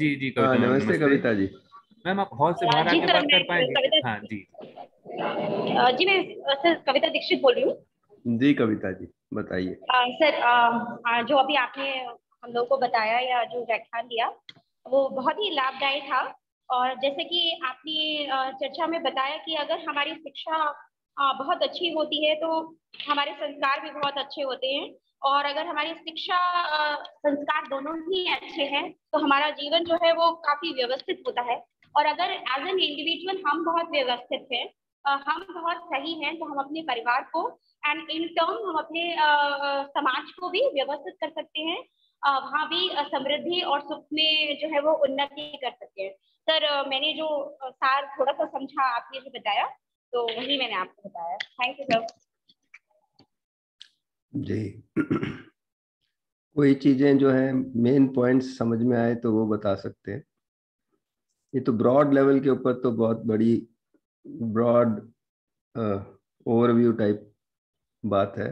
जी जी हाँ कविता मैम नमस्ते नमस्ते। कविता जी। मैम आप हॉल से बाहर आके बात मैं कर पाएँगे। कविता हाँ जी। जी मैं सर कविता दीक्षित बोल रही हूँ। जी कविता जी बताइए। सर जो अभी आपने हम लोग को बताया या जो व्याख्यान दिया वो बहुत ही लाभदायी था। और जैसे कि आपने चर्चा में बताया कि अगर हमारी शिक्षा बहुत अच्छी होती है तो हमारे संस्कार भी बहुत अच्छे होते हैं। और अगर हमारी शिक्षा संस्कार दोनों ही अच्छे हैं तो हमारा जीवन जो है वो काफ़ी व्यवस्थित होता है। और अगर एज एन इंडिविजुअल हम बहुत व्यवस्थित हैं हम बहुत सही हैं तो हम अपने परिवार को एंड इन टर्म हम अपने समाज को भी व्यवस्थित कर सकते हैं वहाँ भी समृद्धि और सुख में जो है वो उन्नति कर सकते हैं। सर मैंने जो सार थोड़ा सा समझा, आपने जो बताया तो वही मैंने आपको बताया। Thank you sir ji. कोई चीज़ें जो है मेन पॉइंट्स समझ में आए तो वो बता सकते हैं। ये तो ब्रॉड लेवल के ऊपर तो बहुत बड़ी ब्रॉड ओवरव्यू टाइप बात है।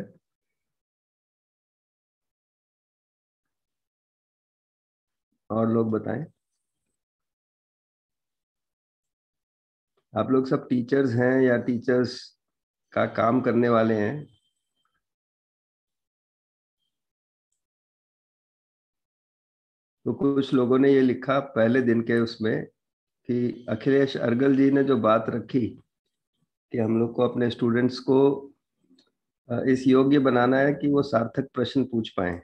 और लोग बताएँ। आप लोग सब टीचर्स हैं या टीचर्स का काम करने वाले हैं? तो कुछ लोगों ने ये लिखा पहले दिन के उसमें कि अखिलेश अर्गल जी ने जो बात रखी कि हम लोग को अपने स्टूडेंट्स को इस योग्य बनाना है कि वो सार्थक प्रश्न पूछ पाए।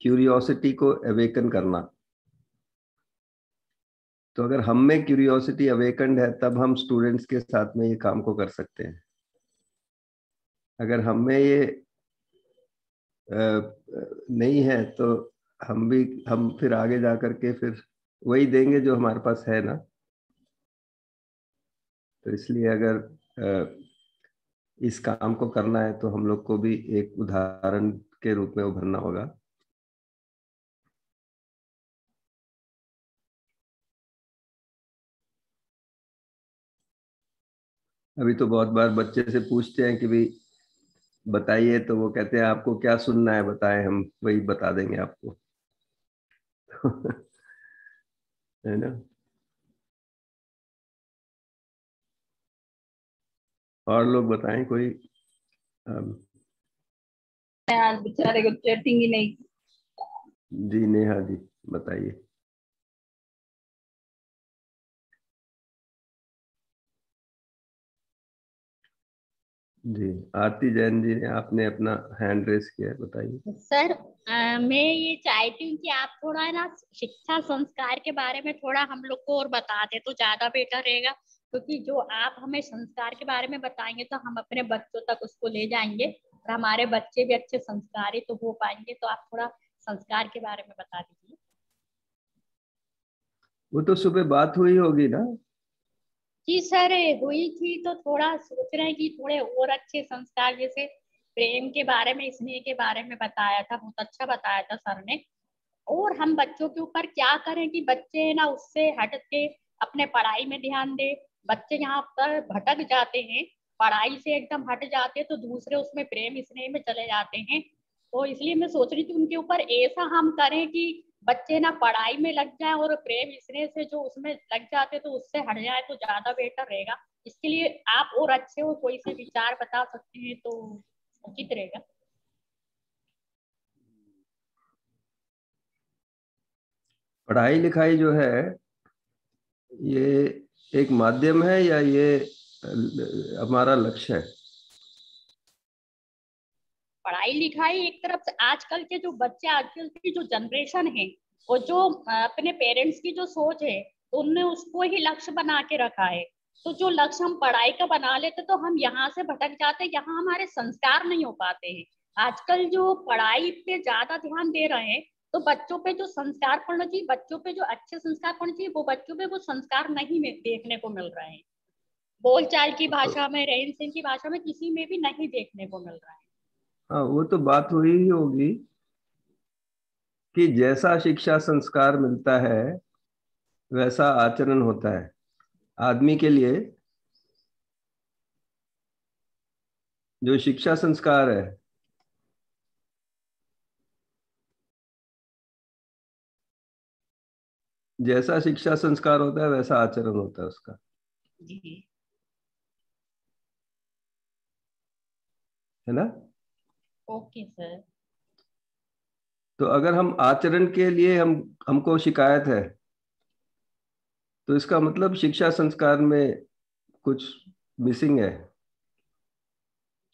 क्यूरियोसिटी को अवेकन करना। तो अगर हम में क्यूरियोसिटी अवेकन्ड है, तब हम स्टूडेंट्स के साथ में ये काम को कर सकते हैं। अगर हम में ये नहीं है तो हम भी, हम फिर आगे जा करके फिर वही देंगे जो हमारे पास है ना। तो इसलिए अगर इस काम को करना है तो हम लोग को भी एक उदाहरण के रूप में उभरना होगा। अभी तो बहुत बार बच्चे से पूछते हैं कि भाई, बताइए तो वो कहते हैं, आपको क्या सुनना है? बताएँ, हम वही बता देंगे आपको। है ना और लोग बताएँ कोई आज बेचारे को चेटिंग ही नहीं। जी नेहा जी बताइए। जी आरती जैन जी ने आपने अपना हैंड रेस किया बताइए। सर अ, मैं ये चाहती हूँ कि आप थोड़ा ना शिक्षा संस्कार के बारे में थोड़ा हम लोग को और बता दे तो ज़्यादा बेटर रहेगा क्योंकि तो जो आप हमें संस्कार के बारे में बताएँगे तो हम अपने बच्चों तक उसको ले जाएँगे और हमारे बच्चे भी अच्छे संस्कारी तो हो पाएँगे तो आप थोड़ा संस्कार के बारे में बता दीजिए। वो तो सुबह बात हुई होगी ना? जी सर, हुई थी तो थोड़ा सोच रहे हैं कि थोड़े और अच्छे संस्कार, जैसे प्रेम के बारे में, स्नेह के बारे में बताया था, बहुत अच्छा बताया था सर ने। और हम बच्चों के ऊपर क्या करें कि बच्चे ना उससे हट के अपने पढ़ाई में ध्यान दे। बच्चे यहाँ पर भटक जाते हैं, पढ़ाई से एकदम हट जाते हैं तो दूसरे उसमें प्रेम, स्नेह में चले जाते हैं। तो इसलिए मैं सोच रही थी उनके ऊपर ऐसा हम करें कि बच्चे ना पढ़ाई में लग जाए और प्रेम स्नेह से जो उसमें लग जाते तो उससे हट जाए तो ज़्यादा बेटर रहेगा। इसके लिए आप और अच्छे हो, कोई से विचार बता सकते हैं तो उचित रहेगा। पढ़ाई लिखाई जो है, ये एक माध्यम है या ये हमारा लक्ष्य है? पढ़ाई लिखाई एक तरफ़ से आजकल के जो बच्चे, आजकल की जो जनरेशन है, वो जो अपने पेरेंट्स की जो सोच है तो उनने उसको ही लक्ष्य बना के रखा है। तो जो लक्ष्य हम पढ़ाई का बना लेते तो हम यहाँ से भटक जाते, यहाँ हमारे संस्कार नहीं हो पाते हैं। आजकल जो पढ़ाई पे ज़्यादा ध्यान दे रहे हैं तो बच्चों पे जो संस्कार पड़ना चाहिए, बच्चों पे जो अच्छे संस्कार पड़ने चाहिए, वो बच्चों पे वो संस्कार नहीं देखने को मिल रहे हैं। बोलचाल की भाषा में रहन सहन की भाषा में किसी में भी नहीं देखने को मिल रहा है। हाँ वो तो बात हुई ही होगी कि जैसा शिक्षा संस्कार मिलता है वैसा आचरण होता है। आदमी के लिए जो शिक्षा संस्कार है जैसा शिक्षा संस्कार होता है वैसा आचरण होता है उसका। जी। है ना? ओके सर तो अगर हम आचरण के लिए हम हमको शिकायत है तो इसका मतलब शिक्षा संस्कार में कुछ मिसिंग है।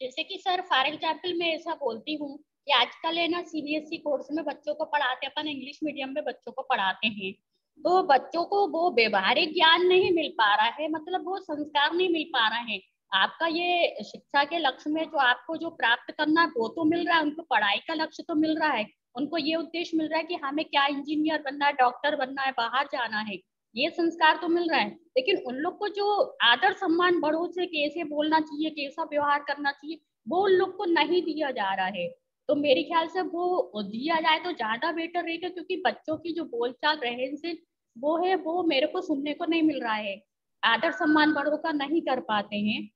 जैसे कि सर फॉर एग्ज़ाम्पल मैं ऐसा बोलती हूँ कि आजकल है ना सीबीएसई कोर्स में बच्चों को पढ़ाते अपन इंग्लिश मीडियम में बच्चों को पढ़ाते हैं। तो बच्चों को वो व्यवहारिक ज्ञान नहीं मिल पा रहा है मतलब वो संस्कार नहीं मिल पा रहा है। आपका ये शिक्षा के लक्ष्य में जो आपको जो प्राप्त करना है, वो तो मिल रहा है, उनको पढ़ाई का लक्ष्य तो मिल रहा है। उनको ये उद्देश्य मिल रहा है कि हमें क्या इंजीनियर बनना है, डॉक्टर बनना है, बाहर जाना है, ये संस्कार तो मिल रहा है। लेकिन उन लोग को जो आदर सम्मान बड़ों से कैसे बोलना चाहिए, कैसा व्यवहार करना चाहिए, वो उन लोग को नहीं दिया जा रहा है। तो मेरे ख्याल से वो दिया जाए तो ज़्यादा बेटर रहेगा, क्योंकि बच्चों की जो बोलचाल रहन से वो है, वो मेरे को सुनने को नहीं मिल रहा है। आदर सम्मान बड़ों का नहीं कर पाते हैं।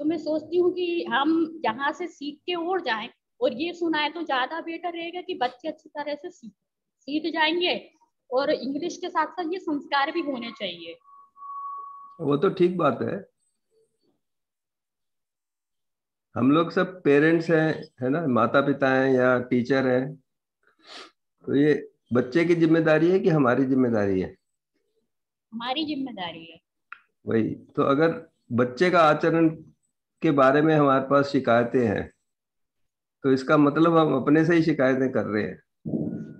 तो मैं सोचती हूँ कि हम यहाँ से सीख के और जाएँ और ये सुनाए तो ज़्यादा बेटर रहेगा कि बच्चे अच्छी तरह से सीख सीख जाएँगे और इंग्लिश के साथ साथ ये संस्कार भी होने चाहिए। वो तो ठीक बात है। हम लोग सब पेरेंट्स हैं है ना? माता पिता हैं या टीचर हैं। तो ये बच्चे की ज़िम्मेदारी है कि हमारी ज़िम्मेदारी है? हमारी ज़िम्मेदारी है। वही तो अगर बच्चे का आचरण के बारे में हमारे पास शिकायतें हैं। तो इसका मतलब हम अपने से ही शिकायतें कर रहे हैं।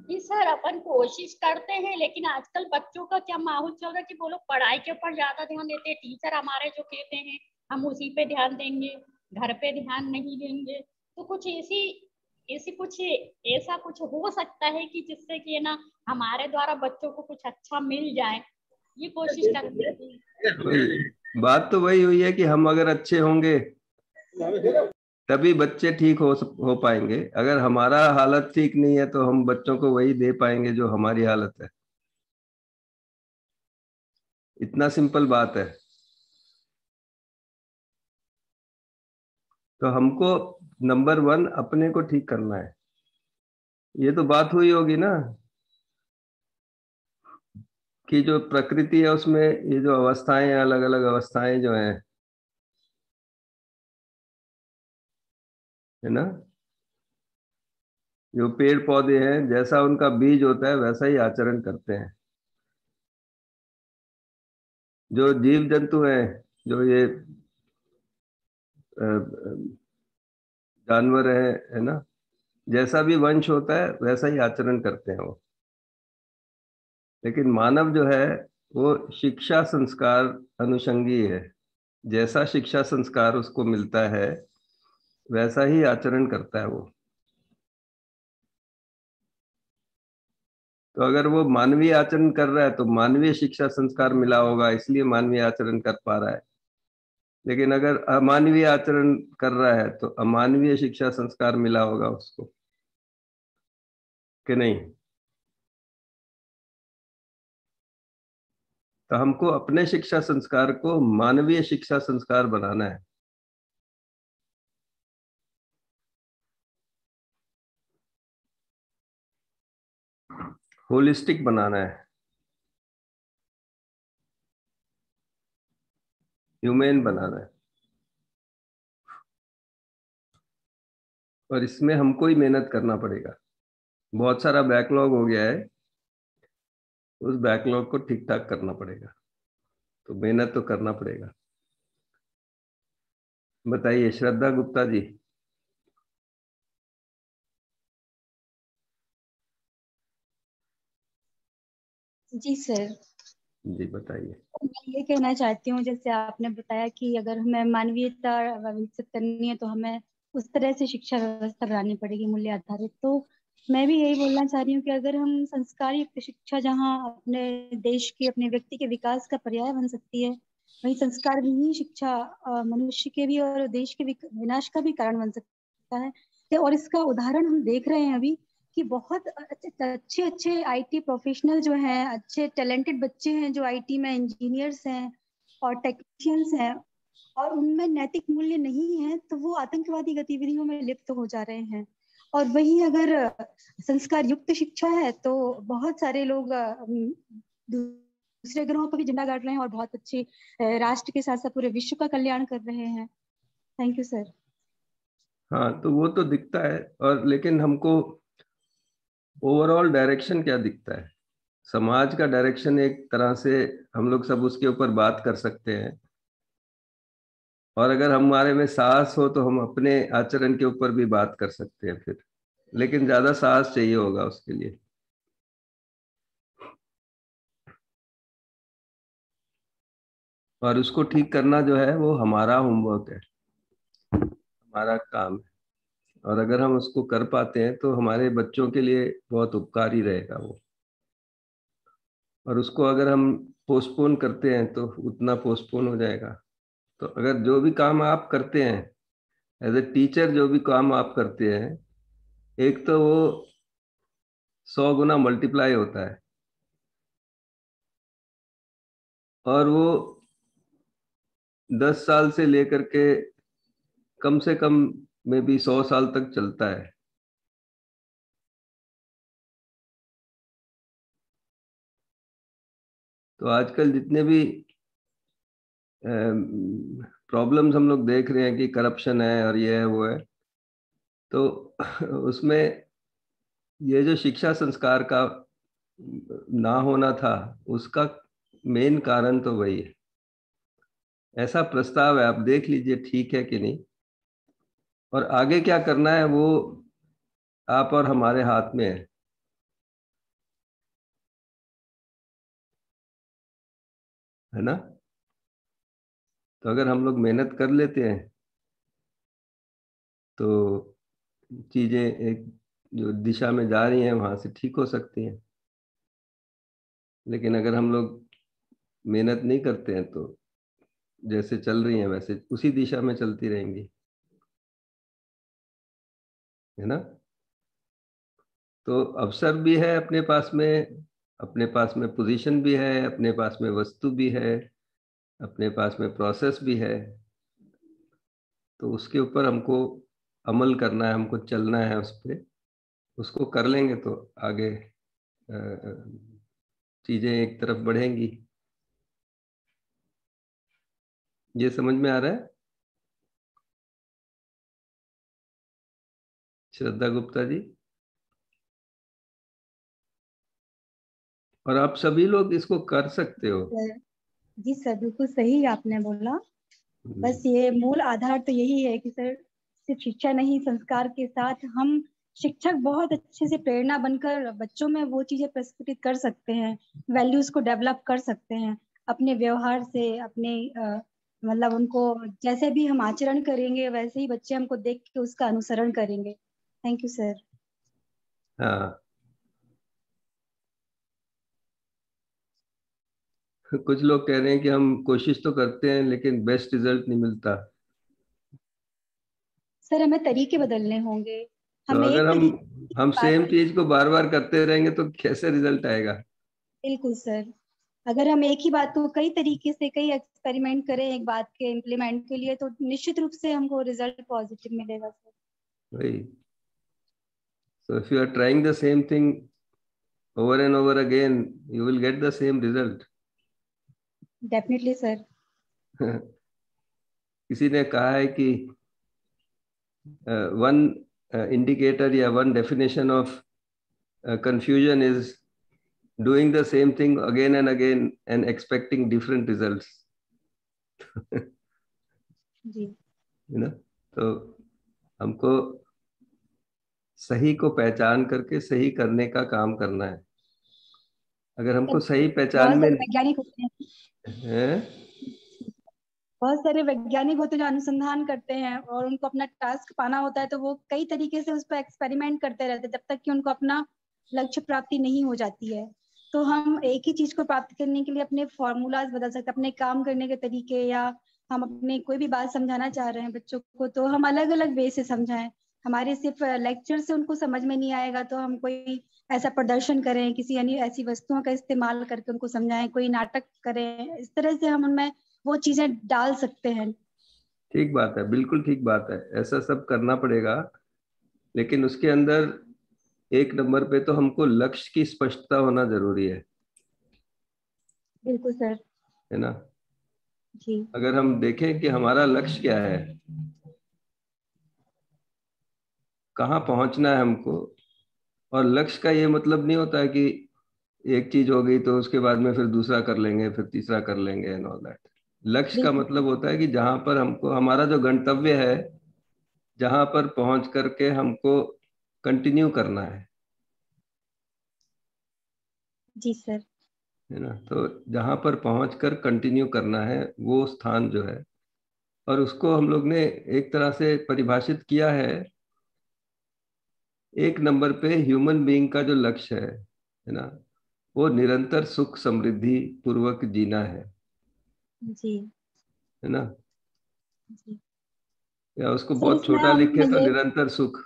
जी सर अपन कोशिश करते हैं लेकिन आजकल बच्चों का क्या माहौल चल रहा है कि वो लोग पढ़ाई के ऊपर ज़्यादा ध्यान देते हैं? टीचर हमारे जो कहते हैं हम उसी पे ध्यान देंगे घर पे ध्यान नहीं देंगे। तो कुछ ऐसी ऐसी कुछ ऐसा कुछ हो सकता है कि जिससे कि ना हमारे द्वारा बच्चों को कुछ अच्छा मिल जाए? ये कोशिश करते बात तो वही हुई है कि हम अगर अच्छे होंगे, तभी बच्चे ठीक हो हो पाएँगे। अगर हमारा हालत ठीक नहीं है तो हम बच्चों को वही दे पाएँगे जो हमारी हालत है। इतना सिंपल बात है। तो हमको नंबर वन अपने को ठीक करना है। ये तो बात हुई होगी ना। कि जो प्रकृति है उसमें ये जो अवस्थाएँ अलग अलग अवस्थाएँ जो हैं, है ना? जो पेड़ पौधे हैं, जैसा उनका बीज होता है, वैसा ही आचरण करते हैं। जो जीव जंतु हैं, जो ये जानवर है है ना? जैसा भी वंश होता है, वैसा ही आचरण करते हैं वो। लेकिन मानव जो है, वो शिक्षा संस्कार अनुषंगी है। जैसा शिक्षा संस्कार उसको मिलता है, वैसा ही आचरण करता है वो। तो अगर वो मानवीय आचरण कर रहा है तो मानवीय शिक्षा संस्कार मिला होगा, इसलिए मानवीय आचरण कर पा रहा है। लेकिन अगर अमानवीय आचरण कर रहा है तो अमानवीय शिक्षा संस्कार मिला होगा उसको। कि नहीं? तो हमको अपने शिक्षा संस्कार को मानवीय शिक्षा संस्कार बनाना है। होलिस्टिक बनाना है। ह्यूमेन बनाना है। और इसमें हमको ही मेहनत करना पड़ेगा। बहुत सारा बैकलॉग हो गया है। उस बैकलॉग को ठीक ठाक करना पड़ेगा। तो मेहनत तो करना पड़ेगा। बताइए श्रद्धा गुप्ता जी। जी सर। जी बताइए। मैं ये कहना चाहती हूँ जैसे आपने बताया कि अगर हमें मानवीयता विकसित करनी है तो हमें उस तरह से शिक्षा व्यवस्था बनानी पड़ेगी मूल्य आधारित। तो मैं भी यही बोलना चाह रही हूँ कि अगर हम संस्कार शिक्षा जहाँ अपने देश के, अपने व्यक्ति के विकास का पर्याय बन सकती है, वही संस्कार ही शिक्षा मनुष्य के भी और देश के विनाश का भी कारण बन सकता है। और इसका उदाहरण हम देख रहे हैं अभी कि बहुत अच्छे अच्छे आईटी प्रोफेशनल जो हैं, अच्छे टैलेंटेड बच्चे हैं जो आईटी में इंजीनियर्स हैं और टेक्नीशियंस हैं और उनमें नैतिक मूल्य नहीं है तो वो आतंकवादी गतिविधियों में लिप्त हो जा रहे हैं। और वही अगर संस्कार युक्त शिक्षा है तो बहुत सारे लोग दूसरे ग्रहों पर भी झंडा गाड़ रहे हैं और बहुत अच्छे राष्ट्र के साथ साथ पूरे विश्व का कल्याण कर रहे हैं। थैंक यू सर हाँ तो वो तो दिखता है, और लेकिन हमको ओवरऑल डायरेक्शन क्या दिखता है? समाज का डायरेक्शन एक तरह से हम लोग सब उसके ऊपर बात कर सकते हैं। और अगर हमारे में साहस हो तो हम अपने आचरण के ऊपर भी बात कर सकते हैं फिर। लेकिन ज़्यादा साहस चाहिए होगा उसके लिए। और उसको ठीक करना जो है, वो हमारा होमवर्क है। हमारा काम है। और अगर हम उसको कर पाते हैं तो हमारे बच्चों के लिए बहुत उपकारी रहेगा वो। और उसको अगर हम पोस्टपोन करते हैं तो उतना पोस्टपोन हो जाएगा। तो अगर जो भी काम आप करते हैं एज ए टीचर जो भी काम आप करते हैं एक तो वो सौ गुना मल्टीप्लाई होता है। और वो दस साल से लेकर के कम से कम में भी सौ साल तक चलता है। तो आजकल जितने भी प्रॉब्लम्स हम लोग देख रहे हैं कि करप्शन है और ये है, वो है तो उसमें ये जो शिक्षा संस्कार का ना होना था, उसका मेन कारण तो वही है। ऐसा प्रस्ताव है, आप देख लीजिए ठीक है कि नहीं। और आगे क्या करना है, वो आप और हमारे हाथ में है। है ना? तो अगर हम लोग मेहनत कर लेते हैं तो चीज़ें एक जो दिशा में जा रही हैं, वहाँ से ठीक हो सकती हैं। लेकिन अगर हम लोग मेहनत नहीं करते हैं तो जैसे चल रही हैं, वैसे उसी दिशा में चलती रहेंगी। है ना? तो अवसर भी है अपने पास में, अपने पास में पोजीशन भी है, अपने पास में वस्तु भी है, अपने पास में प्रोसेस भी है। तो उसके ऊपर हमको अमल करना है, हमको चलना है उस पर उसको कर लेंगे तो आगे चीज़ें एक तरफ़ बढ़ेंगी। ये समझ में आ रहा है? श्रद्धा गुप्ता जी? और आप सभी लोग इसको कर सकते हो। जी सर बिल्कुल सही आपने बोला। बस ये मूल आधार तो यही है कि सर सिर्फ़ शिक्षा नहीं, संस्कार के साथ हम शिक्षक बहुत अच्छे से प्रेरणा बनकर बच्चों में वो चीज़ें प्रस्फुटित कर सकते हैं वैल्यूज़ को डेवलप कर सकते हैं, अपने व्यवहार से, अपने मतलब उनको जैसे भी हम आचरण करेंगे, वैसे ही बच्चे हमको देख के उसका अनुसरण करेंगे। थैंक यू सर हाँ। कुछ लोग कह रहे हैं कि हम कोशिश तो करते हैं, लेकिन बेस्ट रिज़ल्ट नहीं मिलता। सर हमें तरीके बदलने होंगे। हमें तो अगर हम हम सेम चीज़ को बार बार करते रहेंगे तो कैसे रिज़ल्ट आएगा? बिल्कुल सर। अगर हम एक ही बात को कई तरीके से कई एक्सपेरिमेंट करें एक बात के इम्प्लीमेंट के लिए तो निश्चित रूप से हमको रिज़ल्ट पॉजिटिव मिलेगा सर। वही। So if you are trying the same thing over and over again you will get the same result. Definitely sir किसी ने कहा है कि वन इंडिकेटर या one definition of confusion is doing the same thing again and again and expecting different results. Ji. You know तो हमको सही को पहचान करके सही करने का काम करना है। अगर हमको सही पहचान में वैज्ञानिक बहुत सारे वैज्ञानिक होते हैं जो अनुसंधान करते हैं और उनको अपना टास्क पाना होता है तो वो कई तरीके से उस पर एक्सपेरिमेंट करते रहते हैं, जब तक कि उनको अपना लक्ष्य प्राप्ति नहीं हो जाती है। तो हम एक ही चीज़ को प्राप्त करने के लिए अपने फॉर्मूलाज बदल सकते अपने काम करने के तरीके या हम अपने कोई भी बात समझाना चाह रहे हैं बच्चों को तो हम अलग अलग वे से समझाएँ। हमारे सिर्फ़ लेक्चर से उनको समझ में नहीं आएगा तो हम कोई ऐसा प्रदर्शन करें, किसी यानी ऐसी वस्तुओं का इस्तेमाल करके उनको समझाएँ, कोई नाटक करें, इस तरह से हम उनमें वो चीज़ें डाल सकते हैं। ठीक बात है बिल्कुल ठीक बात है। ऐसा सब करना पड़ेगा लेकिन उसके अंदर एक नंबर पे तो हमको लक्ष्य की स्पष्टता होना ज़रूरी है। बिल्कुल सर। है ना? जी। अगर हम देखें कि हमारा लक्ष्य क्या है कहाँ पहुँचना है हमको और लक्ष्य का ये मतलब नहीं होता है कि एक चीज़ हो गई तो उसके बाद में फिर दूसरा कर लेंगे फिर तीसरा कर लेंगे एंड ऑल दैट लक्ष्य का मतलब होता है कि जहाँ पर हमको हमारा जो गंतव्य है जहाँ पर पहुँच करके हमको कंटिन्यू करना है। जी सर। है ना? तो जहाँ पर पहुँच कर कंटिन्यू करना है वो स्थान जो है। और उसको हम लोग ने एक तरह से परिभाषित किया है एक नंबर पे ह्यूमन बीइंग का जो लक्ष्य है है ना? वो निरंतर सुख समृद्धि पूर्वक जीना है। जी। है ना? जी। या उसको बहुत छोटा लिखे तो निरंतर सुख।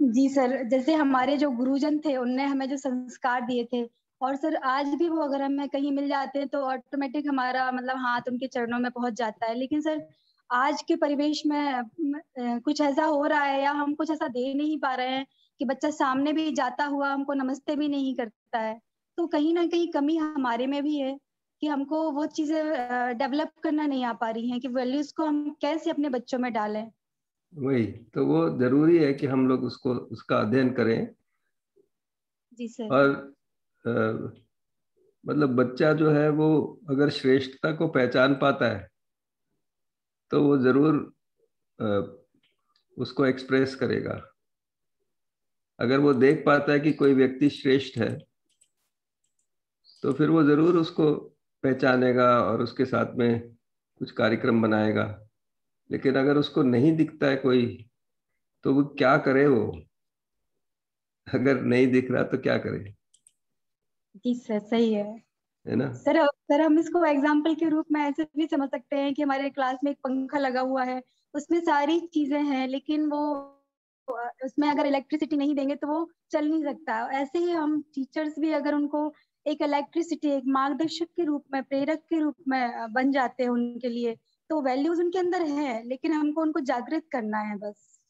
जी सर जैसे हमारे जो गुरुजन थे उनने हमें जो संस्कार दिए थे और सर आज भी वो अगर हमें कहीं मिल जाते हैं तो ऑटोमेटिक हमारा मतलब हाथ उनके चरणों में पहुँच जाता है। लेकिन सर आज के परिवेश में कुछ ऐसा हो रहा है या हम कुछ ऐसा दे नहीं पा रहे हैं कि बच्चा सामने भी जाता हुआ हमको नमस्ते भी नहीं करता है तो कहीं ना कहीं कमी हमारे में भी है। कि हमको वो चीज़ें डेवलप करना नहीं आ पा रही हैं कि वैल्यूज़ को हम कैसे अपने बच्चों में डालें। वही तो वो ज़रूरी है कि हम लोग उसको उसका अध्ययन करें। जी सर। और अ, मतलब बच्चा जो है वो अगर श्रेष्ठता को पहचान पाता है तो वो ज़रूर अ, उसको एक्सप्रेस करेगा। अगर वो देख पाता है कि कोई व्यक्ति श्रेष्ठ है तो फिर वो ज़रूर उसको पहचानेगा और उसके साथ में कुछ कार्यक्रम बनाएगा। लेकिन अगर उसको नहीं दिखता है कोई तो वो क्या करे वो? अगर नहीं दिख रहा तो क्या करे? जी सर सही है। है ना? सर सर हम इसको एग्ज़ाम्पल के रूप में ऐसे भी समझ सकते हैं कि हमारे क्लास में एक पंखा लगा हुआ है उसमें सारी चीज़ें हैं लेकिन वो उसमें अगर इलेक्ट्रिसिटी नहीं देंगे तो वो चल नहीं सकता। ऐसे ही हम टीचर्स भी अगर उनको एक इलेक्ट्रिसिटी एक मार्गदर्शक के रूप में प्रेरक के रूप में बन जाते हैं उनके लिए। तो वैल्यूज़ उनके अंदर है लेकिन हमको उनको जागृत करना है बस।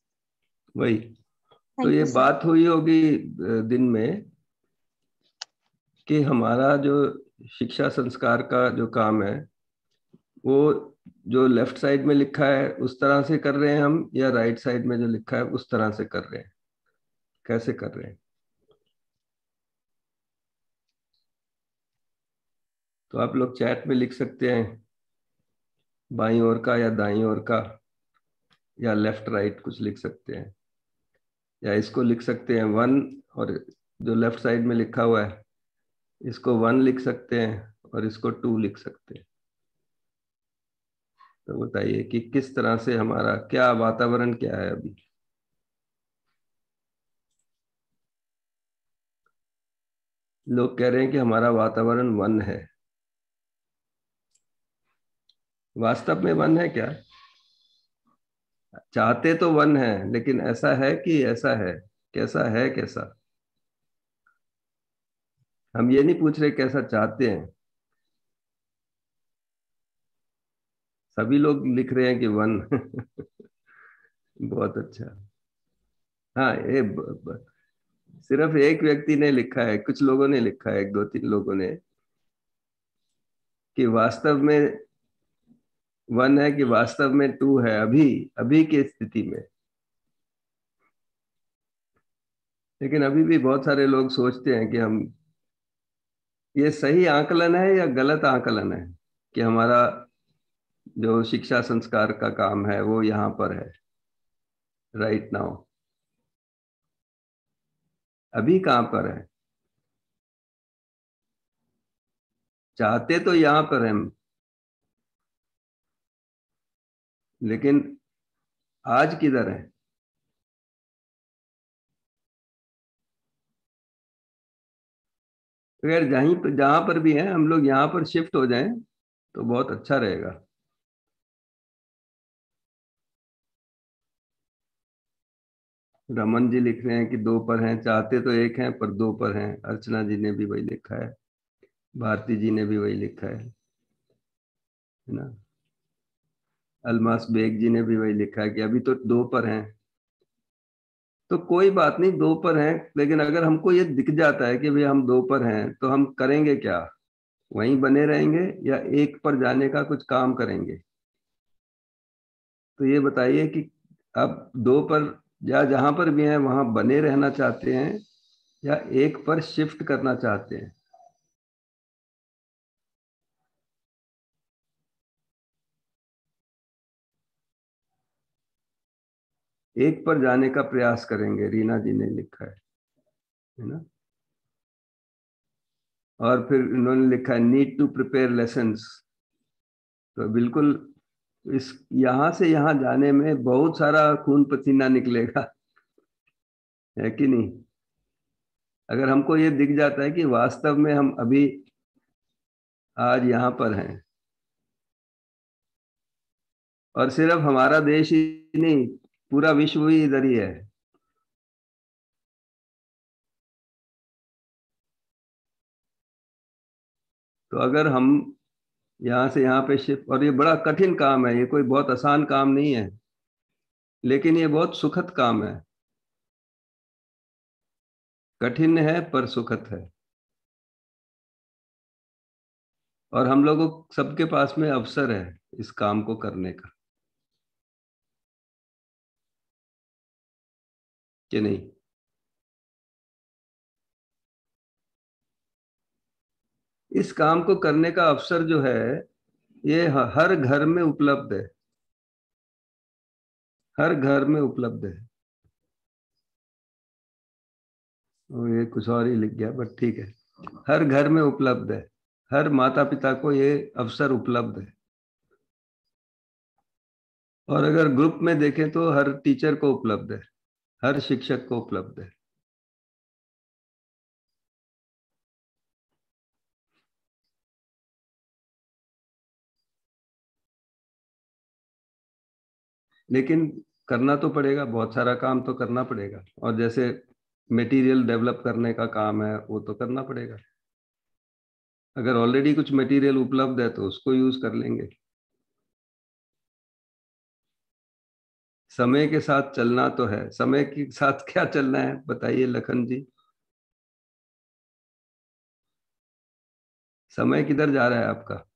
वही। तो ये बात हुई होगी दिन में कि हमारा जो शिक्षा संस्कार का जो काम है वो जो लेफ़्ट साइड में लिखा है उस तरह से कर रहे हैं हम या राइट साइड में जो लिखा है उस तरह से कर रहे हैं? कैसे कर रहे हैं? तो आप लोग चैट में लिख सकते हैं, बाई ओर का या दाई ओर का, या लेफ़्ट राइट कुछ लिख सकते हैं। या इसको लिख सकते हैं वन, और जो लेफ़्ट साइड में लिखा हुआ है, इसको वन लिख सकते हैं और इसको टू लिख सकते हैं। तो बताइए कि किस तरह से हमारा, क्या वातावरण क्या है अभी? लोग कह रहे हैं कि हमारा वातावरण वन है। वास्तव में वन है क्या? चाहते तो वन है लेकिन ऐसा है कि ऐसा है। कैसा है कैसा? हम ये नहीं पूछ रहे कैसा चाहते हैं। सभी लोग लिख रहे हैं कि वन। बहुत अच्छा। हाँ ये ब, ब, सिर्फ़ एक व्यक्ति ने लिखा है कुछ लोगों ने लिखा है एक दो तीन लोगों ने कि वास्तव में वन है कि वास्तव में टू है, अभी अभी की स्थिति में। लेकिन अभी भी बहुत सारे लोग सोचते हैं कि हम, ये सही आकलन है या गलत आकलन है कि हमारा जो शिक्षा संस्कार का काम है, वो यहाँ पर है राइट right नाउ अभी कहाँ पर है? चाहते तो यहाँ पर हम लेकिन आज किधर है? अगर जहीं पर जहाँ पर भी हैं, हम लोग यहाँ पर शिफ्ट हो जाएँ तो बहुत अच्छा रहेगा। रमन जी लिख रहे हैं कि दो पर हैं, चाहते तो एक हैं, पर दो पर हैं। अर्चना जी ने भी वही लिखा है। भारती जी ने भी वही लिखा है। है ना? अलमास बेग जी ने भी वही लिखा है कि अभी तो दो पर हैं। तो कोई बात नहीं, दो पर हैं, लेकिन अगर हमको ये दिख जाता है कि भाई हम दो पर हैं तो हम करेंगे क्या? वहीं बने रहेंगे या एक पर जाने का कुछ काम करेंगे? तो ये बताइए कि अब दो पर, या जहाँ पर भी हैं, वहाँ बने रहना चाहते हैं या एक पर शिफ्ट करना चाहते हैं? एक पर जाने का प्रयास करेंगे, रीना जी ने लिखा है है ना? और फिर इन्होंने लिखा है नीड टू प्रिपेयर लेसन तो बिल्कुल इस, यहाँ से यहाँ जाने में बहुत सारा खून पसीना निकलेगा, है कि नहीं? अगर हमको ये दिख जाता है कि वास्तव में हम अभी आज यहाँ पर हैं, और सिर्फ़ हमारा देश ही नहीं पूरा विश्व ही इधर ही है। तो अगर हम यहाँ से यहाँ पे शिफ्ट और ये बड़ा कठिन काम है, ये कोई बहुत आसान काम नहीं है, लेकिन ये बहुत सुखद काम है। कठिन है, पर सुखद है। और हम लोगों, सबके पास में अवसर है इस काम को करने का। कि नहीं? इस काम को करने का अवसर जो है, ये हर घर में उपलब्ध है। हर घर में उपलब्ध है। और ये कुछ और ही लिख गया, बट ठीक है। हर घर में उपलब्ध है। हर माता पिता को ये अवसर उपलब्ध है। और अगर ग्रुप में देखें तो हर टीचर को उपलब्ध है। हर शिक्षक को उपलब्ध है। लेकिन करना तो पड़ेगा, बहुत सारा काम तो करना पड़ेगा। और जैसे मटेरियल डेवलप करने का काम है, वो तो करना पड़ेगा। अगर ऑलरेडी कुछ मटेरियल उपलब्ध है तो उसको यूज़ कर लेंगे। समय के साथ चलना तो है। समय के साथ क्या चलना है बताइए लखन जी। समय किधर जा रहा है आपका?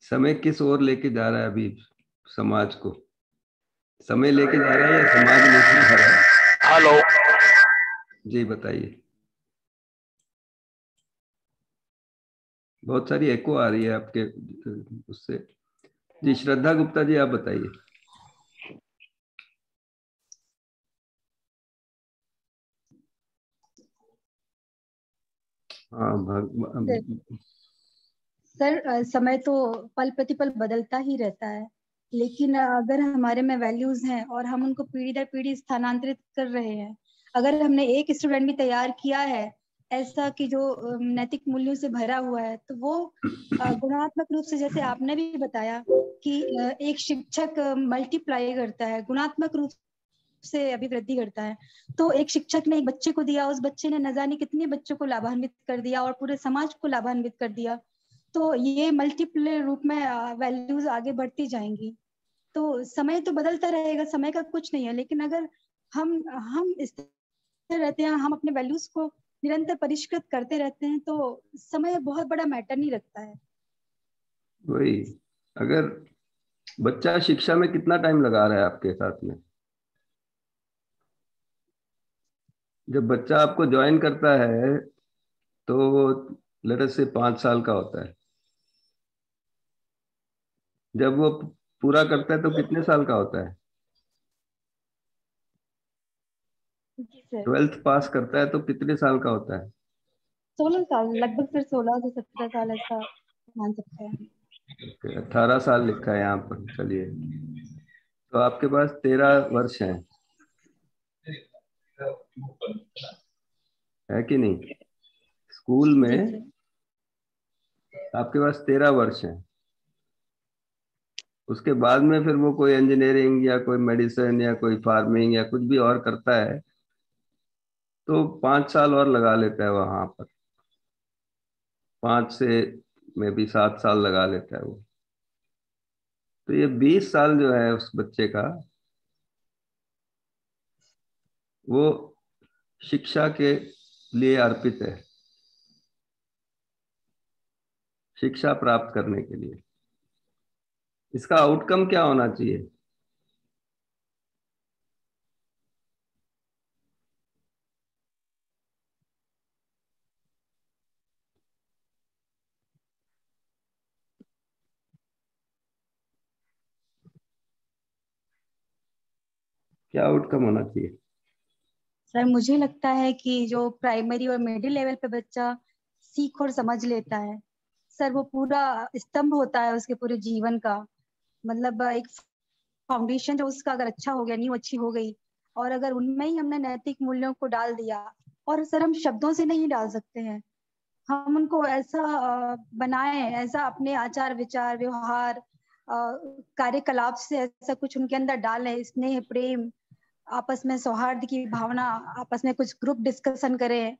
समय किस ओर लेके जा रहा है अभी समाज को? समय लेके जा रहा है या समाज लेके जा रहा है? हेलो। जी बताइए। बहुत सारी एको आ रही है आपके उससे। जी, श्रद्धा गुप्ता जी, आप बताइए। हाँ सर समय तो पल प्रतिपल बदलता ही रहता है, लेकिन अगर हमारे में वैल्यूज़ हैं और हम उनको पीढ़ी दर पीढ़ी स्थानांतरित कर रहे हैं, अगर हमने एक स्टूडेंट भी तैयार किया है ऐसा कि जो नैतिक मूल्यों से भरा हुआ है तो वो गुणात्मक रूप से जैसे आपने भी बताया कि एक शिक्षक मल्टीप्लाई करता है, गुणात्मक रूप से अभिवृद्धि करता है तो एक शिक्षक ने एक बच्चे को दिया, उस बच्चे ने न जाने कितने बच्चों को लाभान्वित कर दिया और पूरे समाज को लाभान्वित कर दिया तो ये मल्टीप्ले रूप में वैल्यूज़ आगे बढ़ती जाएँगी। तो समय तो बदलता रहेगा, समय का कुछ नहीं है, लेकिन अगर हम हम इस रहते हैं, हम अपने वैल्यूज़ को निरंतर परिष्कृत करते रहते हैं तो समय बहुत बड़ा मैटर नहीं रखता है। वही, अगर बच्चा शिक्षा में कितना टाइम लगा रहा है आपके साथ में? जब बच्चा आपको ज्वाइन करता है तो लेटर से पाँच साल का होता है। जब वो पूरा करता है तो कितने साल का होता है? ट्वेल्थ पास करता है तो कितने साल का होता है? सोलह साल लगभग फिर सोलह से सत्रह साल ऐसा मान सकते हैं। अठारह साल लिखा है यहाँ पर चलिए। तो आपके पास तेरह वर्ष हैं। है कि नहीं? स्कूल में आपके पास तेरह वर्ष हैं। उसके बाद में फिर वो कोई इंजीनियरिंग या कोई मेडिसिन या कोई फ़ार्मिंग या कुछ भी और करता है तो पाँच साल और लगा लेता है वहाँ पर। पाँच से में भी सात साल लगा लेता है वो। तो ये बीस साल जो है उस बच्चे का, वो शिक्षा के लिए अर्पित है। शिक्षा प्राप्त करने के लिए। इसका आउटकम क्या होना चाहिए? क्या आउटकम होना चाहिए? सर, मुझे लगता है कि जो प्राइमरी और मिडिल लेवल पे बच्चा सीख और समझ लेता है, सर, वो पूरा स्तंभ होता है उसके पूरे जीवन का। मतलब एक फाउंडेशन जो उसका अगर अच्छा हो गया नींव अच्छी हो गई, और अगर उनमें ही हमने नैतिक मूल्यों को डाल दिया, और सर, हम शब्दों से नहीं डाल सकते हैं। हम उनको ऐसा बनाए, ऐसा अपने आचार विचार, व्यवहार कार्यकलाप से ऐसा कुछ उनके अंदर डालें, स्नेह, प्रेम आपस में सौहार्द की भावना, आपस में कुछ ग्रुप डिस्कशन करें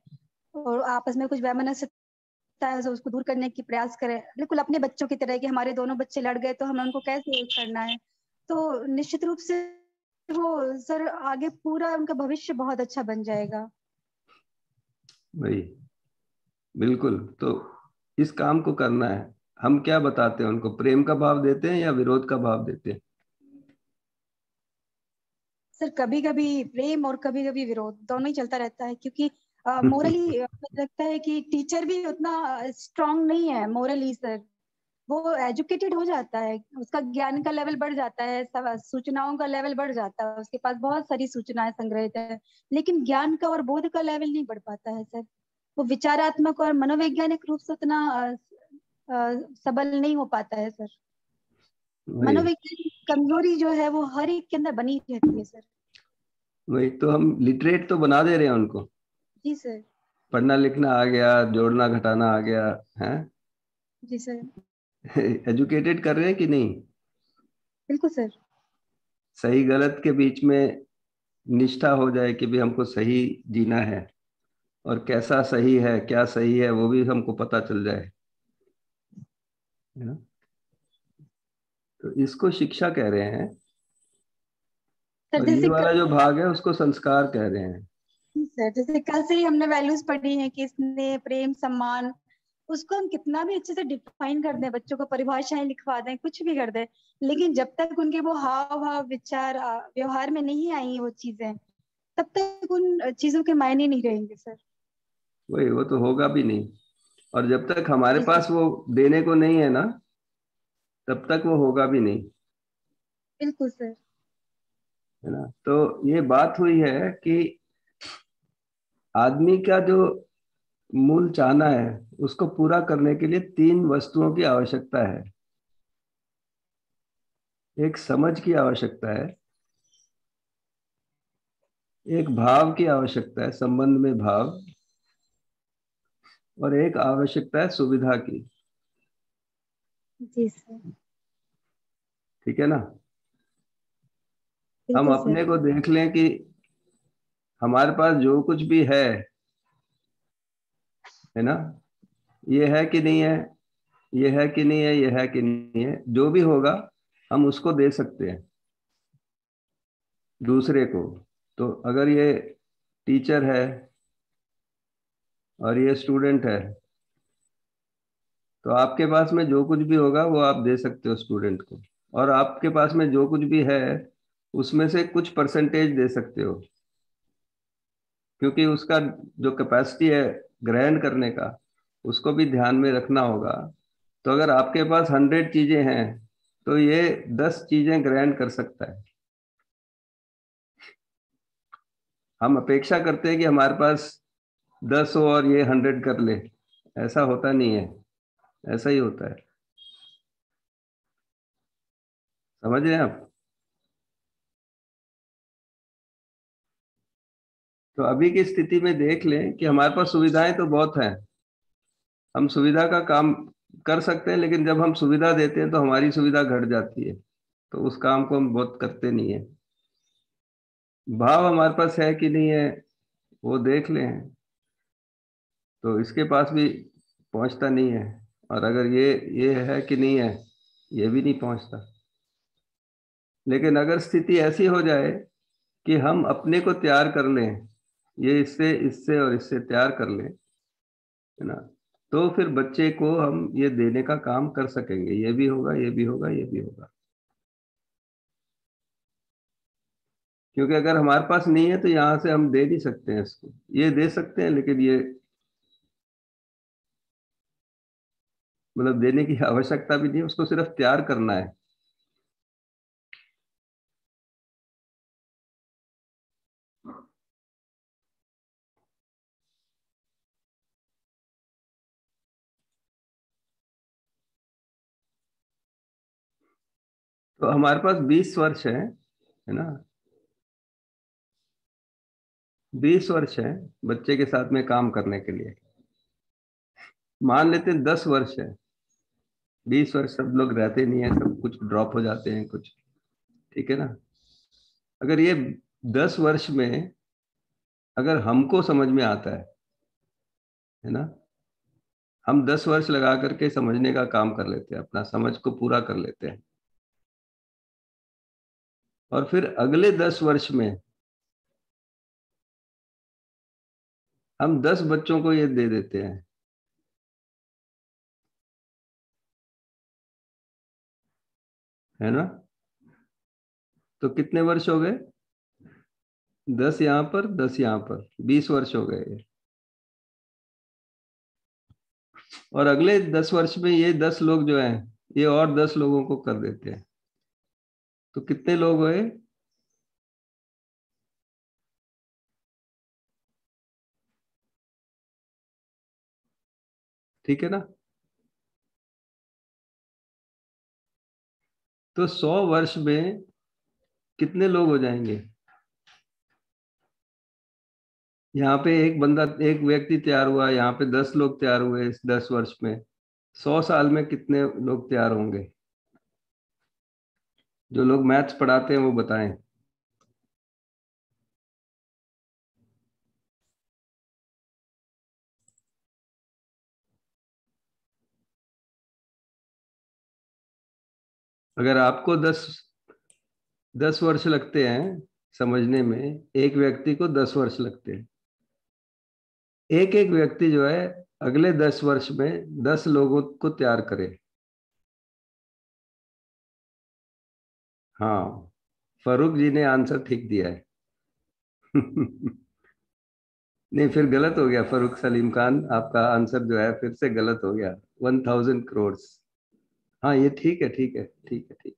और आपस में कुछ वैमनस्यता है उसको दूर करने की प्रयास करें। बिल्कुल अपने बच्चों की तरह कि हमारे दोनों बच्चे लड़ गए तो हमें उनको कैसे करना है? तो निश्चित रूप से वो सर आगे पूरा उनका भविष्य बहुत अच्छा बन जाएगा। वही। बिल्कुल तो इस काम को करना है। हम क्या बताते हैं? उनको प्रेम का भाव देते हैं या विरोध का भाव देते हैं? सर कभी कभी प्रेम और कभी कभी विरोध दोनों ही चलता रहता है क्योंकि मोरली लगता है कि टीचर भी उतना स्ट्रांग नहीं है मोरली सर। वो एजुकेटेड हो जाता है उसका ज्ञान का लेवल बढ़ जाता है सूचनाओं का लेवल बढ़ जाता है उसके पास बहुत सारी सूचनाएँ संग्रहित है लेकिन ज्ञान का और बोध का लेवल नहीं बढ़ पाता है सर। वो विचारात्मक और मनोवैज्ञानिक रूप से उतना सबल नहीं हो पाता है सर। मनोवैज्ञानिक कमज़ोरी जो है वो हर एक के अंदर बनी रहती है सर। वही तो हम लिटरेट तो बना दे रहे हैं उनको। जी सर। पढ़ना लिखना आ गया जोड़ना घटाना आ गया है? जी सर। एजुकेटेड कर रहे हैं कि नहीं? बिल्कुल सर। सही गलत के बीच में निष्ठा हो जाए कि भी हमको सही जीना है और कैसा सही है क्या सही है वो भी हमको पता चल जाए। तो इसको शिक्षा कह रहे हैं। और ये वाला जो भाग है उसको संस्कार कह रहे हैं। सर जैसे कल से ही हमने वैल्यूज़ पढ़ी हैं कि स्नेह प्रेम सम्मान उसको हम कितना भी अच्छे से डिफाइन कर दें बच्चों को परिभाषाएँ लिखवा दें कुछ भी कर दें लेकिन जब तक उनके वो हाव भाव विचार व्यवहार में नहीं आई वो चीज़ें तब तक उन चीज़ों के मायने नहीं रहेंगे सर। वही वो तो होगा भी नहीं। और जब तक हमारे पास वो देने को नहीं है ना तब तक वो होगा भी नहीं। बिल्कुल सर। है ना? तो ये बात हुई है कि आदमी का जो मूल चाहना है उसको पूरा करने के लिए तीन वस्तुओं की आवश्यकता है। एक समझ की आवश्यकता है एक भाव की आवश्यकता है संबंध में भाव और एक आवश्यकता है सुविधा की। जी सर। ठीक है ना? हम अपने को देख लें कि हमारे पास जो कुछ भी है है ना? ये है कि नहीं है ये है कि नहीं है ये है कि नहीं है जो भी होगा हम उसको दे सकते हैं। दूसरे को। तो अगर ये टीचर है और ये स्टूडेंट है तो आपके पास में जो कुछ भी होगा, वो आप दे सकते हो स्टूडेंट को। और आपके पास में जो कुछ भी है, उसमें से कुछ परसेंटेज दे सकते हो। क्योंकि उसका जो कैपेसिटी है ग्रहण करने का, उसको भी ध्यान में रखना होगा। तो अगर आपके पास हंड्रेड चीज़ें हैं तो ये दस चीज़ें ग्रहण कर सकता है। हम अपेक्षा करते हैं कि हमारे पास दस हो और ये हंड्रेड कर ले। ऐसा होता नहीं है। ऐसा ही होता है। समझ रहे हैं आप? तो अभी की स्थिति में देख लें कि हमारे पास सुविधाएँ तो बहुत हैं। हम सुविधा का काम कर सकते हैं, लेकिन जब हम सुविधा देते हैं तो हमारी सुविधा घट जाती है। तो उस काम को हम बहुत करते नहीं है। भाव हमारे पास है कि नहीं है, वो देख लें। तो इसके पास भी पहुँचता नहीं है। और अगर ये ये है कि नहीं है, ये भी नहीं पहुँचता। लेकिन अगर स्थिति ऐसी हो जाए कि हम अपने को तैयार कर लें, ये इससे इससे और इससे तैयार कर ले, है ना तो फिर बच्चे को हम ये देने का काम कर सकेंगे। ये भी होगा, ये भी होगा, ये भी होगा। क्योंकि अगर हमारे पास नहीं है तो यहाँ से हम दे नहीं सकते हैं इसको। ये दे सकते हैं, लेकिन ये मतलब देने की आवश्यकता भी नहीं, उसको सिर्फ़ तैयार करना है। तो हमारे पास 20 वर्ष है है ना? 20 वर्ष है बच्चे के साथ में काम करने के लिए। मान लेते हैं दस वर्ष है। बीस वर्ष सब लोग रहते नहीं है, सब कुछ ड्रॉप हो जाते हैं, कुछ। ठीक है ना? अगर ये दस वर्ष में अगर हमको समझ में आता है है ना? हम दस वर्ष लगा करके समझने का काम कर लेते हैं, अपना समझ को पूरा कर लेते हैं। और फिर अगले दस वर्ष में हम दस बच्चों को ये दे देते हैं है ना? तो कितने वर्ष हो गए? दस यहाँ पर, दस यहाँ पर। बीस वर्ष हो गए और अगले दस वर्ष में ये दस लोग जो हैं, ये और दस लोगों को कर देते हैं। तो कितने लोग हुए? ठीक है ना? तो सौ वर्ष में कितने लोग हो जाएँगे? यहाँ पे एक बंदा, एक व्यक्ति तैयार हुआ, यहाँ पे दस लोग तैयार हुए इस दस वर्ष में। सौ साल में कितने लोग तैयार होंगे? जो लोग मैथ्स पढ़ाते हैं वो बताएँ। अगर आपको दस दस वर्ष लगते हैं समझने में, एक व्यक्ति को दस वर्ष लगते हैं। एक एक व्यक्ति जो है, अगले दस वर्ष में दस लोगों को तैयार करे। हाँ फरूक जी ने आंसर ठीक दिया है। नहीं, फिर गलत हो गया, फरूक सलीम खान, आपका आंसर जो है, फिर से गलत हो गया। वन थाउज़ेंड करोड़ हाँ ये ठीक है ठीक है ठीक है, ठीक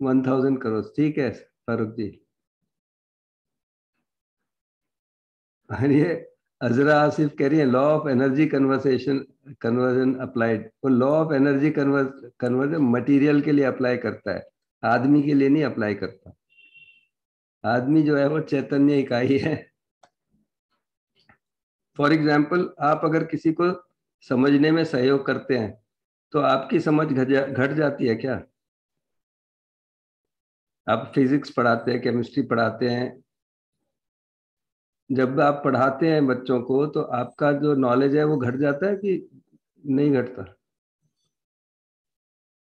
वन थाउज़ेंड करोड़ ठीक है फारूक जी। ये अजरा आसिफ कह रही है law of energy conversation conversion applied वो law of energy conversion material के लिए अप्लाई करता है, आदमी के लिए नहीं अप्लाई करता। आदमी जो है, वो चैतन्य इकाई है। फॉर एग्ज़ाम्पल आप अगर किसी को समझने में सहयोग करते हैं तो आपकी समझ घट जाती है क्या? आप फिजिक्स पढ़ाते हैं केमिस्ट्री पढ़ाते हैं। जब आप पढ़ाते हैं बच्चों को तो आपका जो नॉलेज है वो घट जाता है कि नहीं घटता?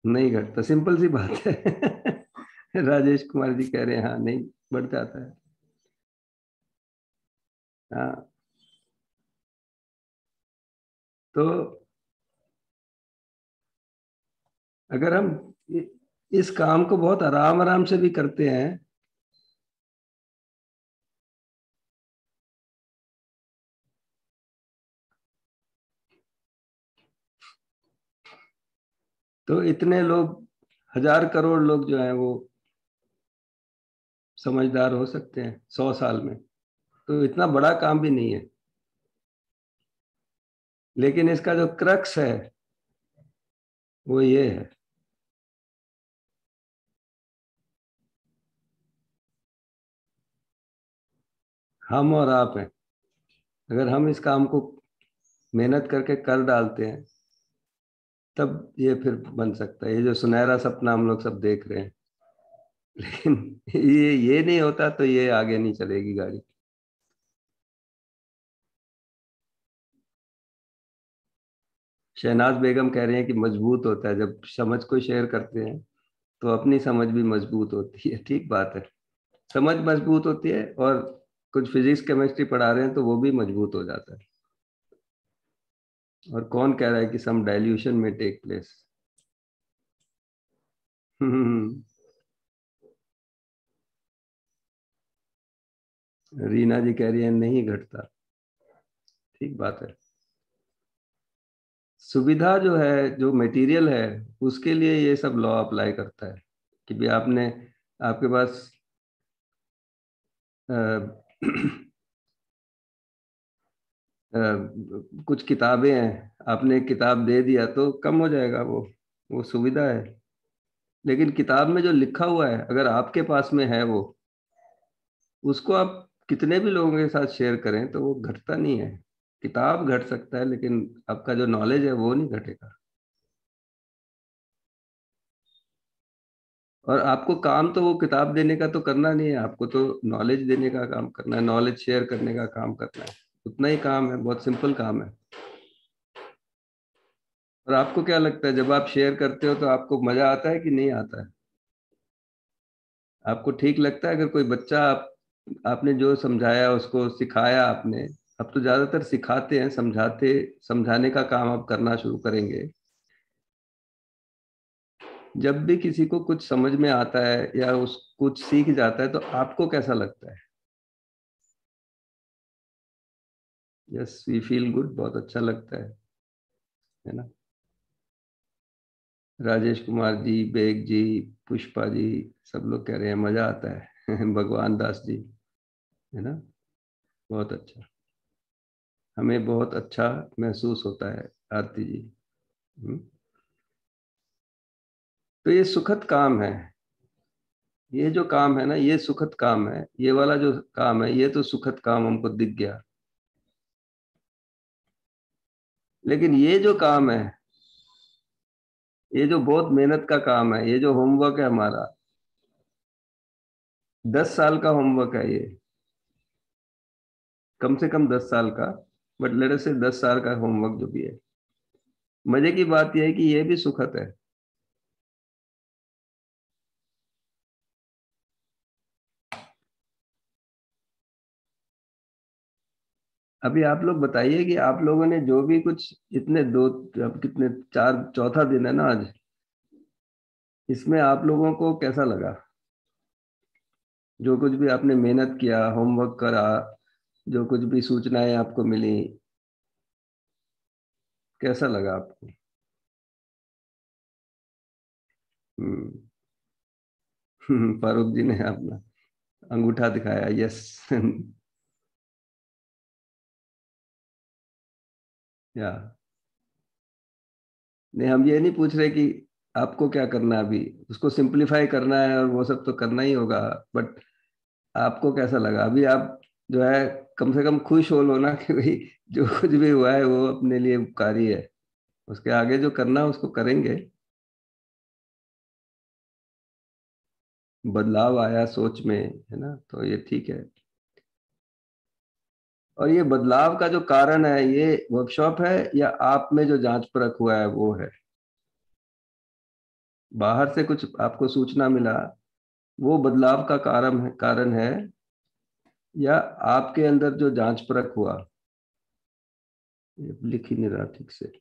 नहीं घटता। सिंपल सी बात है। राजेश कुमार जी कह रहे हैं हाँ नहीं, बढ़ जाता है। हाँ। तो अगर हम इस काम को बहुत आराम आराम से भी करते हैं तो इतने लोग, हज़ार करोड़ लोग जो हैं वो समझदार हो सकते हैं सौ साल में। तो इतना बड़ा काम भी नहीं है। लेकिन इसका जो क्रक्स है, वो ये है। हम और आप हैं। अगर हम इस काम को मेहनत करके कर डालते हैं, तब ये फिर बन सकता है। ये जो सुनहरा सपना हम लोग सब देख रहे हैं। लेकिन ये ये नहीं होता तो ये आगे नहीं चलेगी गाड़ी। शहनाज बेगम कह रहे हैं कि मज़बूत होता है। जब समझ को शेयर करते हैं तो अपनी समझ भी मज़बूत होती है। ठीक बात है। समझ मज़बूत होती है और कुछ फिजिक्स केमिस्ट्री पढ़ा रहे हैं तो वो भी मज़बूत हो जाता है। और कौन कह रहा है कि सम डाइल्यूशन में टेक प्लेस रीना जी कह रही है, नहीं घटता। ठीक बात है। सुविधा जो है, जो मटेरियल है, उसके लिए ये सब लॉ अप्लाई करता है कि भी आपने, आपके पास कुछ किताबें हैं। आपने किताब दे दिया तो कम हो जाएगा वो वो सुविधा है। लेकिन किताब में जो लिखा हुआ है, अगर आपके पास में है वो, उसको आप कितने भी लोगों के साथ शेयर करें तो वो घटता नहीं है। किताब घट सकता है, लेकिन आपका जो नॉलेज है वो नहीं घटेगा। और आपको काम तो वो किताब देने का तो करना नहीं है, आपको तो नॉलेज देने का काम करना है नॉलेज शेयर करने का काम करना है। उतना ही काम है, बहुत सिंपल काम है। और आपको क्या लगता है, जब आप शेयर करते हो तो आपको मज़ा आता है कि नहीं आता है? आपको ठीक लगता है? अगर कोई बच्चा आप, आपने जो समझाया, उसको सिखाया आपने, अब तो ज़्यादातर सिखाते हैं, समझाते, समझाने का काम आप करना शुरू करेंगे। जब भी किसी को कुछ समझ में आता है या उस, कुछ सीख जाता है तो आपको कैसा लगता है? यस वी फील गुड बहुत अच्छा लगता है। है ना? राजेश कुमार जी, बेग जी, पुष्पा जी, सब लोग कह रहे हैं, मज़ा आता है। भगवान दास जी। है ना? बहुत अच्छा। हमें बहुत अच्छा महसूस होता है, आरती जी। हम्म। तो ये सुखद काम है। ये जो काम है ना, ये सुखद काम है। ये वाला जो काम है, ये तो सुखद काम हमको दिख गया। लेकिन ये जो काम है, ये जो बहुत मेहनत का काम है, ये जो होमवर्क है हमारा, दस साल का होमवर्क है ये। कम से कम दस साल का बट लेटर से दस साल का होमवर्क जो भी है। मज़े की बात यह है कि ये भी सुखद है। अभी आप लोग बताइए कि आप लोगों ने जो भी कुछ इतने दो, अब कितने चार, चौथा दिन है ना आज, इसमें आप लोगों को कैसा लगा? जो कुछ भी आपने मेहनत किया होमवर्क करा, जो कुछ भी सूचनाएँ आपको मिली, कैसा लगा आपको? हम्म। फारूक जी ने अपना अंगूठा दिखाया यस या। नहीं, हम ये नहीं पूछ रहे कि आपको क्या करना अभी। उसको सिंप्लीफाई करना है और वो सब तो करना ही होगा बट आपको कैसा लगा? अभी आप जो है, कम से कम खुश हो लो ना कि भाई, जो कुछ भी हुआ है, वो अपने लिए उपकारी है। उसके आगे जो करना है, उसको करेंगे। बदलाव आया सोच में, है ना? तो ये ठीक है। और ये बदलाव का जो कारण है, ये वर्कशॉप है या आप में जो जाँच परख हुआ है, वो है? बाहर से कुछ आपको सूचना मिला, वो बदलाव का कारण है कारण है या आपके अंदर जो जाँच परख हुआ? लिख ही नहीं रहा ठीक से।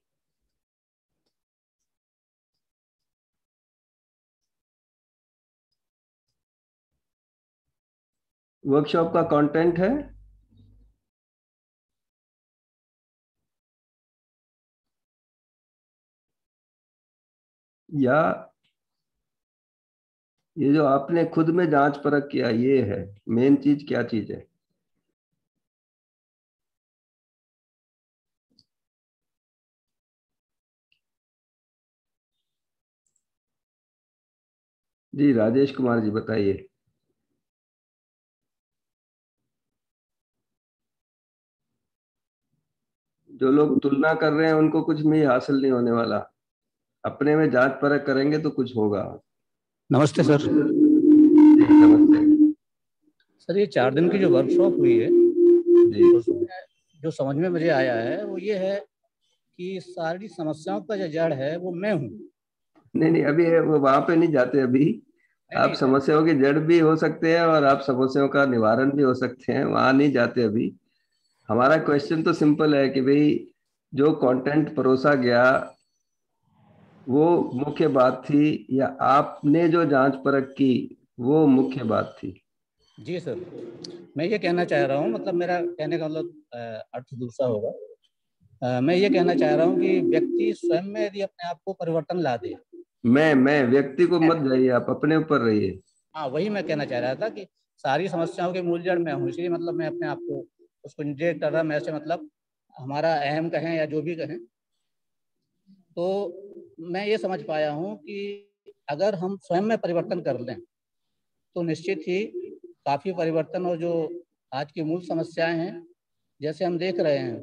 वर्कशॉप का कंटेंट है या ये जो आपने खुद में जाँच परख किया, ये है। मेन चीज़ क्या चीज़ है? जी, राजेश कुमार जी, बताइए। जो लोग तुलना कर रहे हैं, उनको कुछ भी हासिल नहीं होने वाला। अपने में जाँच परख करेंगे तो कुछ होगा। नमस्ते सर। नमस्ते। सर ये चार दिन की जो वर्कशॉप हुई है जी। जो समझ में मुझे आया है वो ये है कि सारी समस्याओं का जो जड़ है वो मैं हूँ। नहीं नहीं अभी वो वहाँ पे नहीं जाते अभी। आप समस्याओं की जड़ भी हो सकते हैं और आप समस्याओं का निवारण भी हो सकते हैं। वहाँ नहीं जाते अभी। हमारा क्वेश्चन तो सिंपल है कि भाई जो कंटेंट परोसा गया वो मुख्य बात थी या आपने जो जाँच परख की वो मुख्य बात थी? जी सर मैं ये कहना चाह रहा हूँ मतलब मेरा कहने का मतलब अर्थ दूसरा होगा। मैं ये कहना चाह रहा हूँ कि व्यक्ति स्वयं में यदि अपने आप को परिवर्तन ला दे। मैं मैं व्यक्ति को मत जाइए आप अपने ऊपर रहिए। हाँ वही मैं कहना चाह रहा था कि सारी समस्याओं के मूल जड़ में हूँ इसलिए मतलब मैं अपने आप को उसको इंडिकेट कर रहा मैं ऐसे मतलब हमारा अहम कहें या जो भी कहें। तो मैं ये समझ पाया हूँ कि अगर हम स्वयं में परिवर्तन कर लें तो निश्चित ही काफ़ी परिवर्तन और जो आज की मूल समस्याएँ हैं जैसे हम देख रहे हैं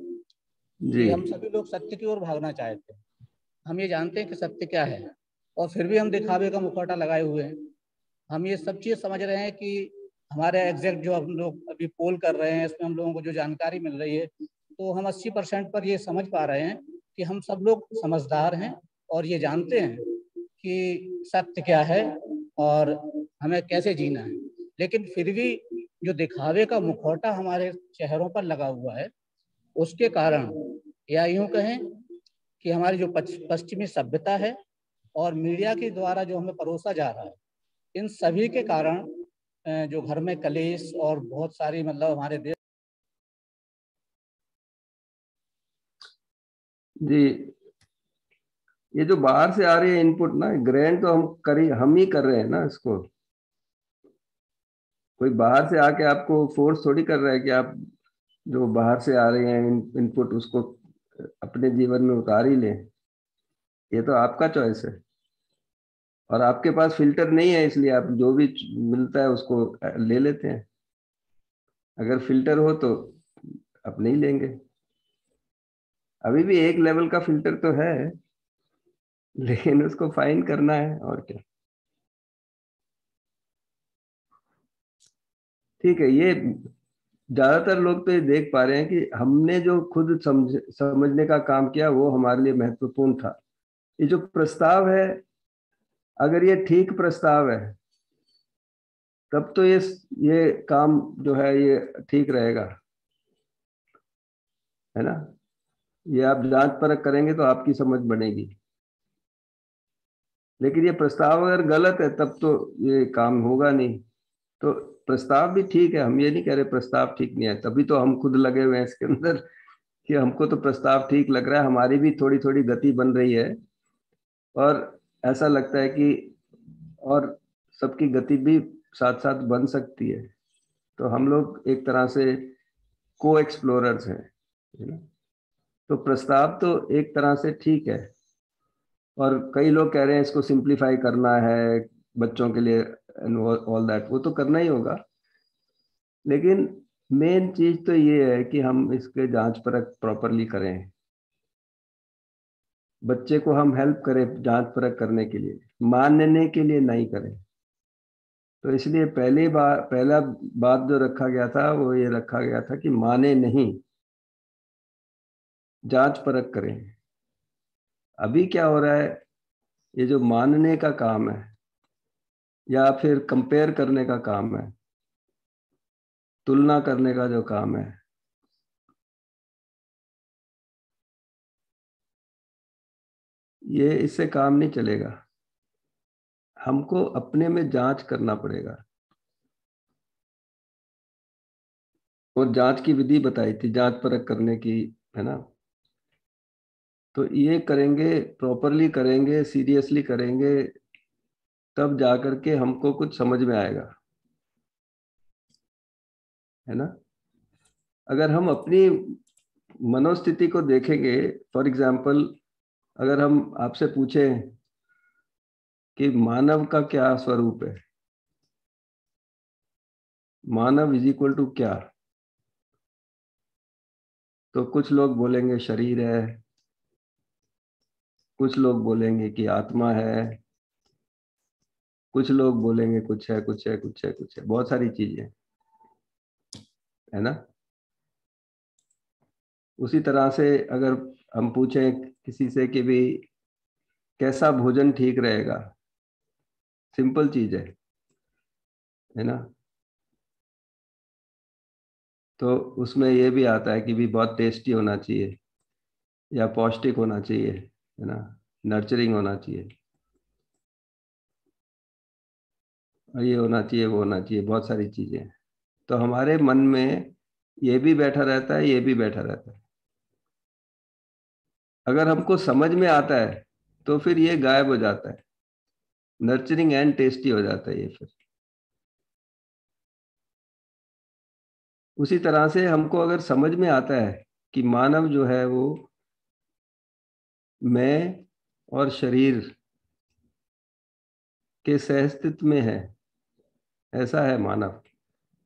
जी। कि हम सभी लोग सत्य की ओर भागना चाहते हैं हम ये जानते हैं कि सत्य क्या है और फिर भी हम दिखावे का मुखौटा लगाए हुए हैं हम ये सब चीज़ समझ रहे हैं कि हमारे एग्जैक्ट जो हम लोग अभी पोल कर रहे हैं इसमें हम लोगों को जो जानकारी मिल रही है तो हम 80 परसेंट पर ये समझ पा रहे हैं कि हम सब लोग समझदार हैं और ये जानते हैं कि सत्य क्या है और हमें कैसे जीना है। लेकिन फिर भी जो दिखावे का मुखौटा हमारे चेहरों पर लगा हुआ है, उसके कारण या यूँ कहें कि हमारी जो पश्चिमी सभ्यता है और मीडिया के द्वारा जो हमें परोसा जा रहा है, इन सभी के कारण जो घर में कलेश और बहुत सारी मतलब हमारे देश जी ये जो बाहर से आ रही है इनपुट ना ग्रैंड तो हम कर हम ही कर रहे हैं ना इसको। कोई बाहर से आके आपको फोर्स थोड़ी कर रहा है कि आप जो बाहर से आ रहे हैं इन, इनपुट उसको अपने जीवन में उतार ही लें। ये तो आपका चॉइस है। और आपके पास फ़िल्टर नहीं है इसलिए आप जो भी मिलता है उसको ले लेते हैं। अगर फ़िल्टर हो तो आप नहीं लेंगे। अभी भी एक लेवल का फ़िल्टर तो है। लेकिन उसको फाइन करना है और क्या। ठीक है, ये ज़्यादातर लोग तो ये देख पा रहे हैं कि हमने जो खुद समझ, समझने का काम किया वो हमारे लिए महत्वपूर्ण था। ये जो प्रस्ताव है, अगर ये ठीक प्रस्ताव है, तब तो ये ये काम जो है ये ठीक रहेगा। है ना? ये आप जाँच परख करेंगे तो आपकी समझ बनेगी। लेकिन ये प्रस्ताव अगर गलत है, तब तो ये काम होगा नहीं। तो प्रस्ताव भी ठीक है, हम ये नहीं कह रहे प्रस्ताव ठीक नहीं है। तभी तो हम खुद लगे हुए हैं इसके अंदर कि हमको तो प्रस्ताव ठीक लग रहा है, हमारी भी थोड़ी थोड़ी गति बन रही है। और ऐसा लगता है कि और सबकी गति भी साथ साथ बन सकती है। तो हम लोग एक तरह से को एक्सप्लोरर्स हैं तो प्रस्ताव तो एक तरह से ठीक है। और कई लोग कह रहे हैं इसको सिंप्लीफाई करना है, बच्चों के लिए ऑल दैट वो तो करना ही होगा। लेकिन मेन चीज़ तो ये है कि हम इसके जाँच परख प्रॉपरली करें। बच्चे को हम हेल्प करें जाँच परख करने के लिए, मानने के लिए नहीं करें। तो इसलिए पहली बार पहला बात जो रखा गया था, वो ये रखा गया था कि माने नहीं। जाँच परख करें। अभी क्या हो रहा है? ये जो मानने का काम है, या फिर कंपेयर करने का काम है, तुलना करने का जो काम है, ये इससे काम नहीं चलेगा। हमको अपने में जाँच करना पड़ेगा। और जाँच की विधि बताई थी, जाँच परख करने की, है ना? तो ये करेंगे प्रॉपरली करेंगे सीरियसली करेंगे, तब जाकर के हमको कुछ समझ में आएगा। है ना? अगर हम अपनी मनोस्थिति को देखेंगे फॉर एग्ज़ाम्पल अगर हम आपसे पूछें कि मानव का क्या स्वरूप है? मानव इज़ इक्वल टू क्या? तो कुछ लोग बोलेंगे, शरीर है कुछ लोग बोलेंगे कि आत्मा है, कुछ लोग बोलेंगे कुछ है कुछ है कुछ है कुछ है। बहुत सारी चीज़ें है ना? उसी तरह से अगर हम पूछें किसी से कि भी कैसा भोजन ठीक रहेगा, सिंपल चीज़ है है ना? तो उसमें यह भी आता है कि भी बहुत टेस्टी होना चाहिए या पौष्टिक होना चाहिए। है ना? नर्चरिंग होना चाहिए। और ये होना चाहिए, वो होना चाहिए, बहुत सारी चीज़ें। तो हमारे मन में ये भी बैठा रहता है, ये भी बैठा रहता है। अगर हमको समझ में आता है तो फिर ये गायब हो जाता है। नर्चरिंग एंड टेस्टी हो जाता है ये फिर। उसी तरह से हमको अगर समझ में आता है कि मानव जो है वो मैं और शरीर के सहस्तित्व में है। ऐसा है मानव।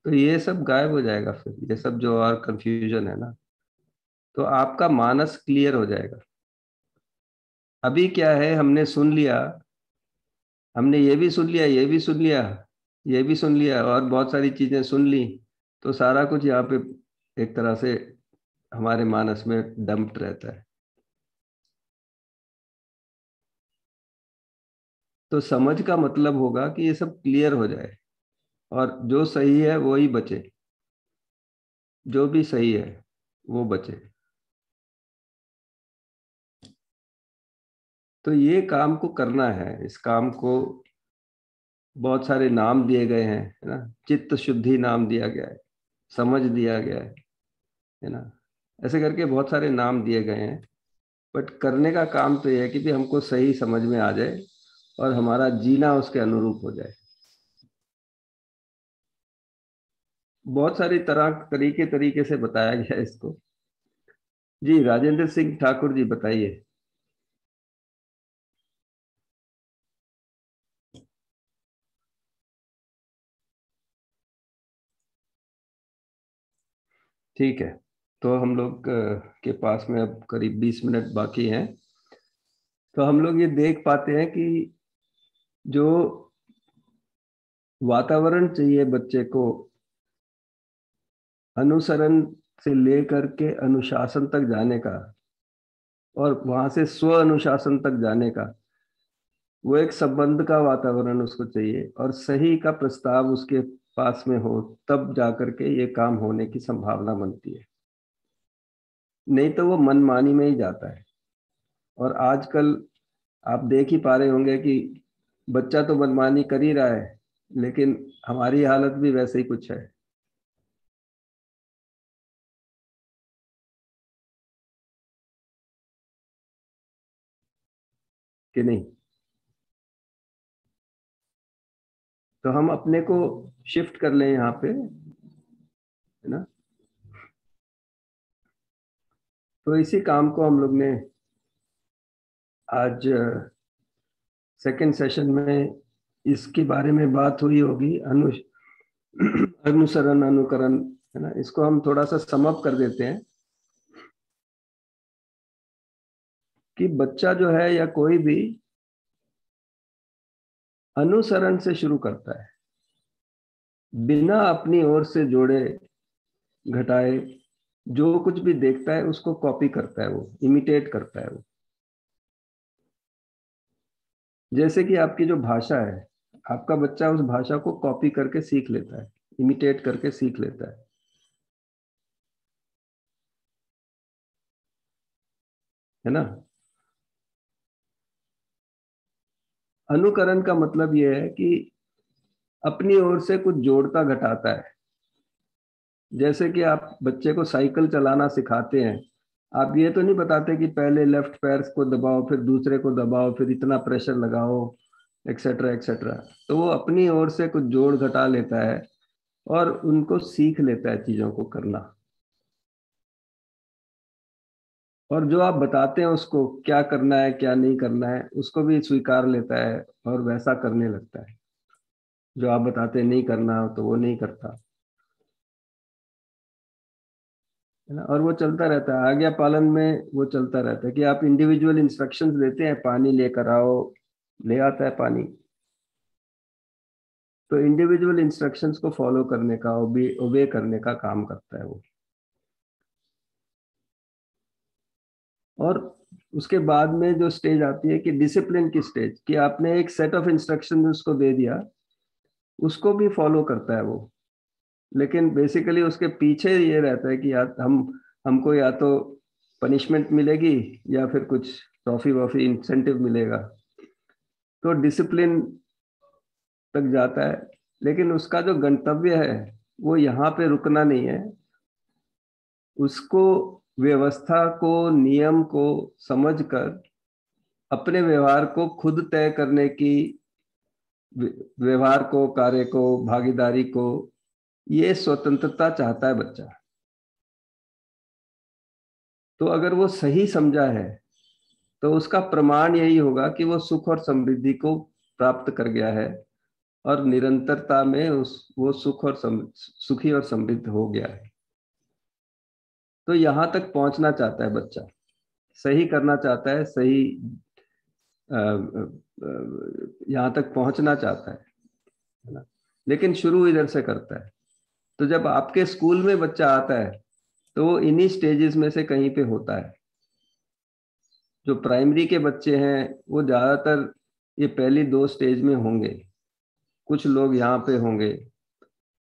तो ये सब गायब हो जाएगा फिर। ये सब जो और कंफ्यूजन है ना तो आपका मानस क्लियर हो जाएगा। अभी क्या है, हमने सुन लिया। हमने ये भी सुन लिया, ये भी सुन लिया, ये भी सुन लिया और बहुत सारी चीज़ें सुन ली तो सारा कुछ यहाँ पे एक तरह से हमारे मानस में डंप्ड रहता है। तो समझ का मतलब होगा कि ये सब क्लियर हो जाए और जो सही है वो ही बचे। जो भी सही है, वो बचे। तो ये काम को करना है, इस काम को बहुत सारे नाम दिए गए हैं, है ना? चित्त शुद्धि नाम दिया गया है, समझ दिया गया है है ना? ऐसे करके बहुत सारे नाम दिए गए हैं, बट करने का काम तो यह है कि भी हमको सही समझ में आ जाए और हमारा जीना उसके अनुरूप हो जाए। बहुत सारी तरह, तरीके तरीके से बताया गया इसको। जी, राजेंद्र सिंह ठाकुर जी, बताइए। ठीक है तो हम लोग के पास में अब करीब 20 मिनट बाकी हैं। तो हम लोग ये देख पाते हैं कि जो वातावरण चाहिए बच्चे को, अनुसरण से लेकर के अनुशासन तक जाने का और वहाँ से स्व अनुशासन तक जाने का, वो एक संबंध का वातावरण उसको चाहिए और सही का प्रस्ताव उसके पास में हो, तब जाकर के ये काम होने की संभावना बनती है। नहीं तो वो मनमानी में ही जाता है। और आजकल आप देख ही पा रहे होंगे कि बच्चा तो मनमानी कर ही रहा है, लेकिन हमारी हालत भी वैसे ही कुछ है। कि नहीं? तो हम अपने को शिफ्ट कर लें यहाँ पे, है ना? तो इसी काम को हम लोग ने आज सेकंड सेशन में इसके बारे में बात हुई होगी, अनु, अनुसरण, अनुकरण, है ना? इसको हम थोड़ा सा समअप कर देते हैं कि बच्चा जो है या कोई भी अनुसरण से शुरू करता है, बिना अपनी ओर से जोड़े, घटाए, जो कुछ भी देखता है उसको कॉपी करता है वो इमिटेट करता है वो। जैसे कि आपकी जो भाषा है, आपका बच्चा उस भाषा को कॉपी करके सीख लेता है इमिटेट करके सीख लेता है। है ना? अनुकरण का मतलब यह है कि अपनी ओर से कुछ जोड़ता घटाता है। जैसे कि आप बच्चे को साइकिल चलाना सिखाते हैं आप ये तो नहीं बताते कि पहले लेफ़्ट पैर को दबाओ, फिर दूसरे को दबाओ, फिर इतना प्रेशर लगाओ एक्सेट्रा एक्सेट्रा तो वो अपनी ओर से कुछ जोड़ घटा लेता है और उनको सीख लेता है चीज़ों को करना। और जो आप बताते हैं उसको क्या करना है, क्या नहीं करना है, उसको भी स्वीकार लेता है और वैसा करने लगता है। जो आप बताते नहीं करना तो वो नहीं करता। है ना? और वो चलता रहता है। आज्ञा पालन में वो चलता रहता है कि आप इंडिविजुअल इंस्ट्रक्शंस देते हैं, पानी लेकर आओ, ले आता है पानी। तो इंडिविजुअल इंस्ट्रक्शंस को फॉलो करने का ओबे करने का काम करता है वो। और उसके बाद में जो स्टेज आती है कि डिसिप्लिन की स्टेज कि आपने एक सेट ऑफ़ इंस्ट्रक्शन उसको दे दिया, उसको भी फॉलो करता है वो। लेकिन बेसिकली उसके पीछे ये रहता है कि या हम, हमको या तो पनिशमेंट मिलेगी या फिर कुछ ट्रॉफी वॉफी इंसेंटिव मिलेगा। तो डिसिप्लिन तक जाता है, लेकिन उसका जो गंतव्य है, वो यहाँ पे रुकना नहीं है। उसको व्यवस्था को, नियम को समझकर, अपने व्यवहार को खुद तय करने की व्यवहार को, कार्य को, भागीदारी को ये स्वतंत्रता चाहता है बच्चा। तो अगर वो सही समझा है तो उसका प्रमाण यही होगा कि वो सुख और समृद्धि को प्राप्त कर गया है और निरंतरता में उस वो सुख और सम, सुखी और समृद्ध हो गया है। तो यहाँ तक पहुँचना चाहता है बच्चा। सही करना चाहता है सही यहाँ तक पहुँचना चाहता है लेकिन शुरू इधर से करता है। तो जब आपके स्कूल में बच्चा आता है तो वो इन्हीं स्टेजेस में से कहीं पे होता है। जो प्राइमरी के बच्चे हैं, वो ज़्यादातर ये पहली दो स्टेज में होंगे। कुछ लोग यहाँ पे होंगे।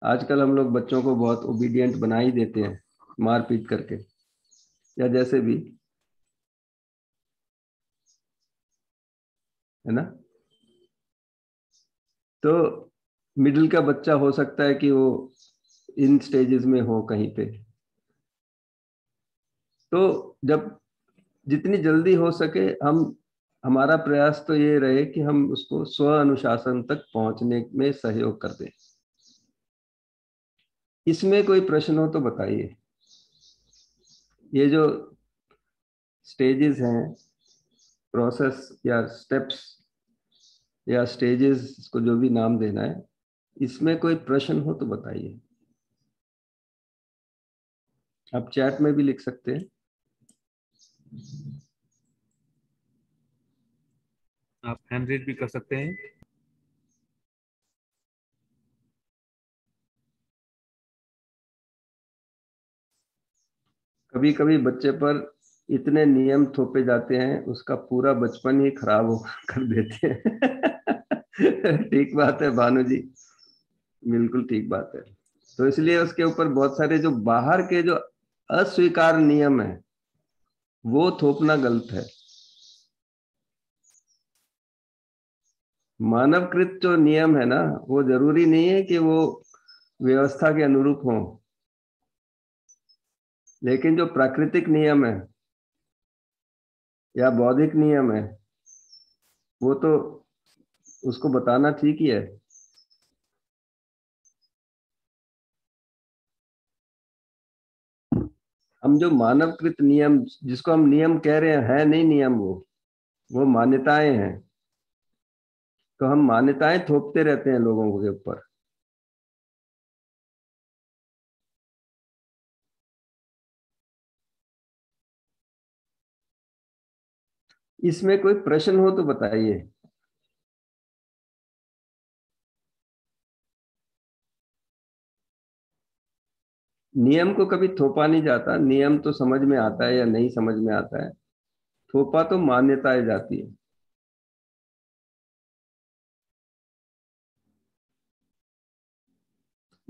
आजकल हम लोग बच्चों को बहुत ओबीडियंट बना ही देते हैं, मारपीट करके। या जैसे भी, है ना? तो मिडिल का बच्चा हो सकता है कि वो इन स्टेजेस में हो कहीं पे। तो जब जितनी जल्दी हो सके हम, हमारा प्रयास तो ये रहे कि हम उसको स्व अनुशासन तक पहुँचने में सहयोग कर दें। इसमें कोई प्रश्न हो तो बताइए। ये जो स्टेजेस हैं प्रोसेस या स्टेप्स या स्टेजेस को जो भी नाम देना है, इसमें कोई प्रश्न हो तो बताइए। आप चैट में भी लिख सकते हैं। आप हैंड रेज भी कर सकते हैं। कभी कभी बच्चे पर इतने नियम थोपे जाते हैं उसका पूरा बचपन ही खराब हो कर देते हैं। ठीक बात है भानु जी बिल्कुल ठीक बात है। तो इसलिए उसके ऊपर बहुत सारे जो बाहर के जो अस्वीकार नियम है। वो थोपना गलत है। मानवकृत जो नियम है ना, वो ज़रूरी नहीं है कि वो व्यवस्था के अनुरूप हो। लेकिन जो प्राकृतिक नियम है, या बौद्धिक नियम है, वो तो उसको बताना ठीक ही है। हम जो मानवकृत नियम, जिसको हम नियम कह रहे हैं, है नहीं नियम वो? वो मान्यताएँ हैं। तो हम मान्यताएँ थोपते रहते हैं लोगों के ऊपर। इसमें कोई प्रश्न हो तो बताइए। नियम को कभी थोपा नहीं जाता। नियम तो समझ में आता है या नहीं समझ में आता है। थोपा तो मान्यताएँ जाती है।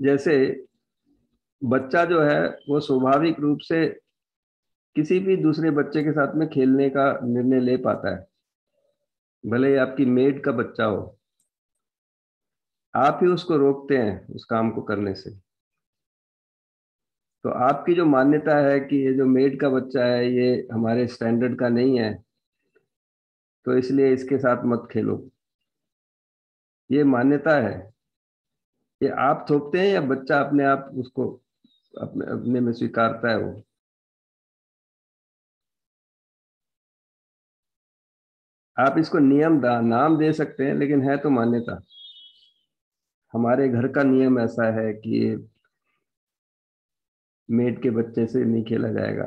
जैसे बच्चा जो है, वो स्वाभाविक रूप से किसी भी दूसरे बच्चे के साथ में खेलने का निर्णय ले पाता है। भले ही आपकी मेड का बच्चा हो। आप ही उसको रोकते हैं उस काम को करने से। तो आपकी जो मान्यता है कि ये जो मेड का बच्चा है ये हमारे स्टैंडर्ड का नहीं है तो इसलिए इसके साथ मत खेलो। ये मान्यता है। ये आप थोपते हैं या बच्चा अपने आप उसको अपने अपने में स्वीकारता है वो? आप इसको नियम दा, नाम दे सकते हैं लेकिन है तो मान्यता। हमारे घर का नियम ऐसा है कि मेड के बच्चे से नहीं खेला जाएगा।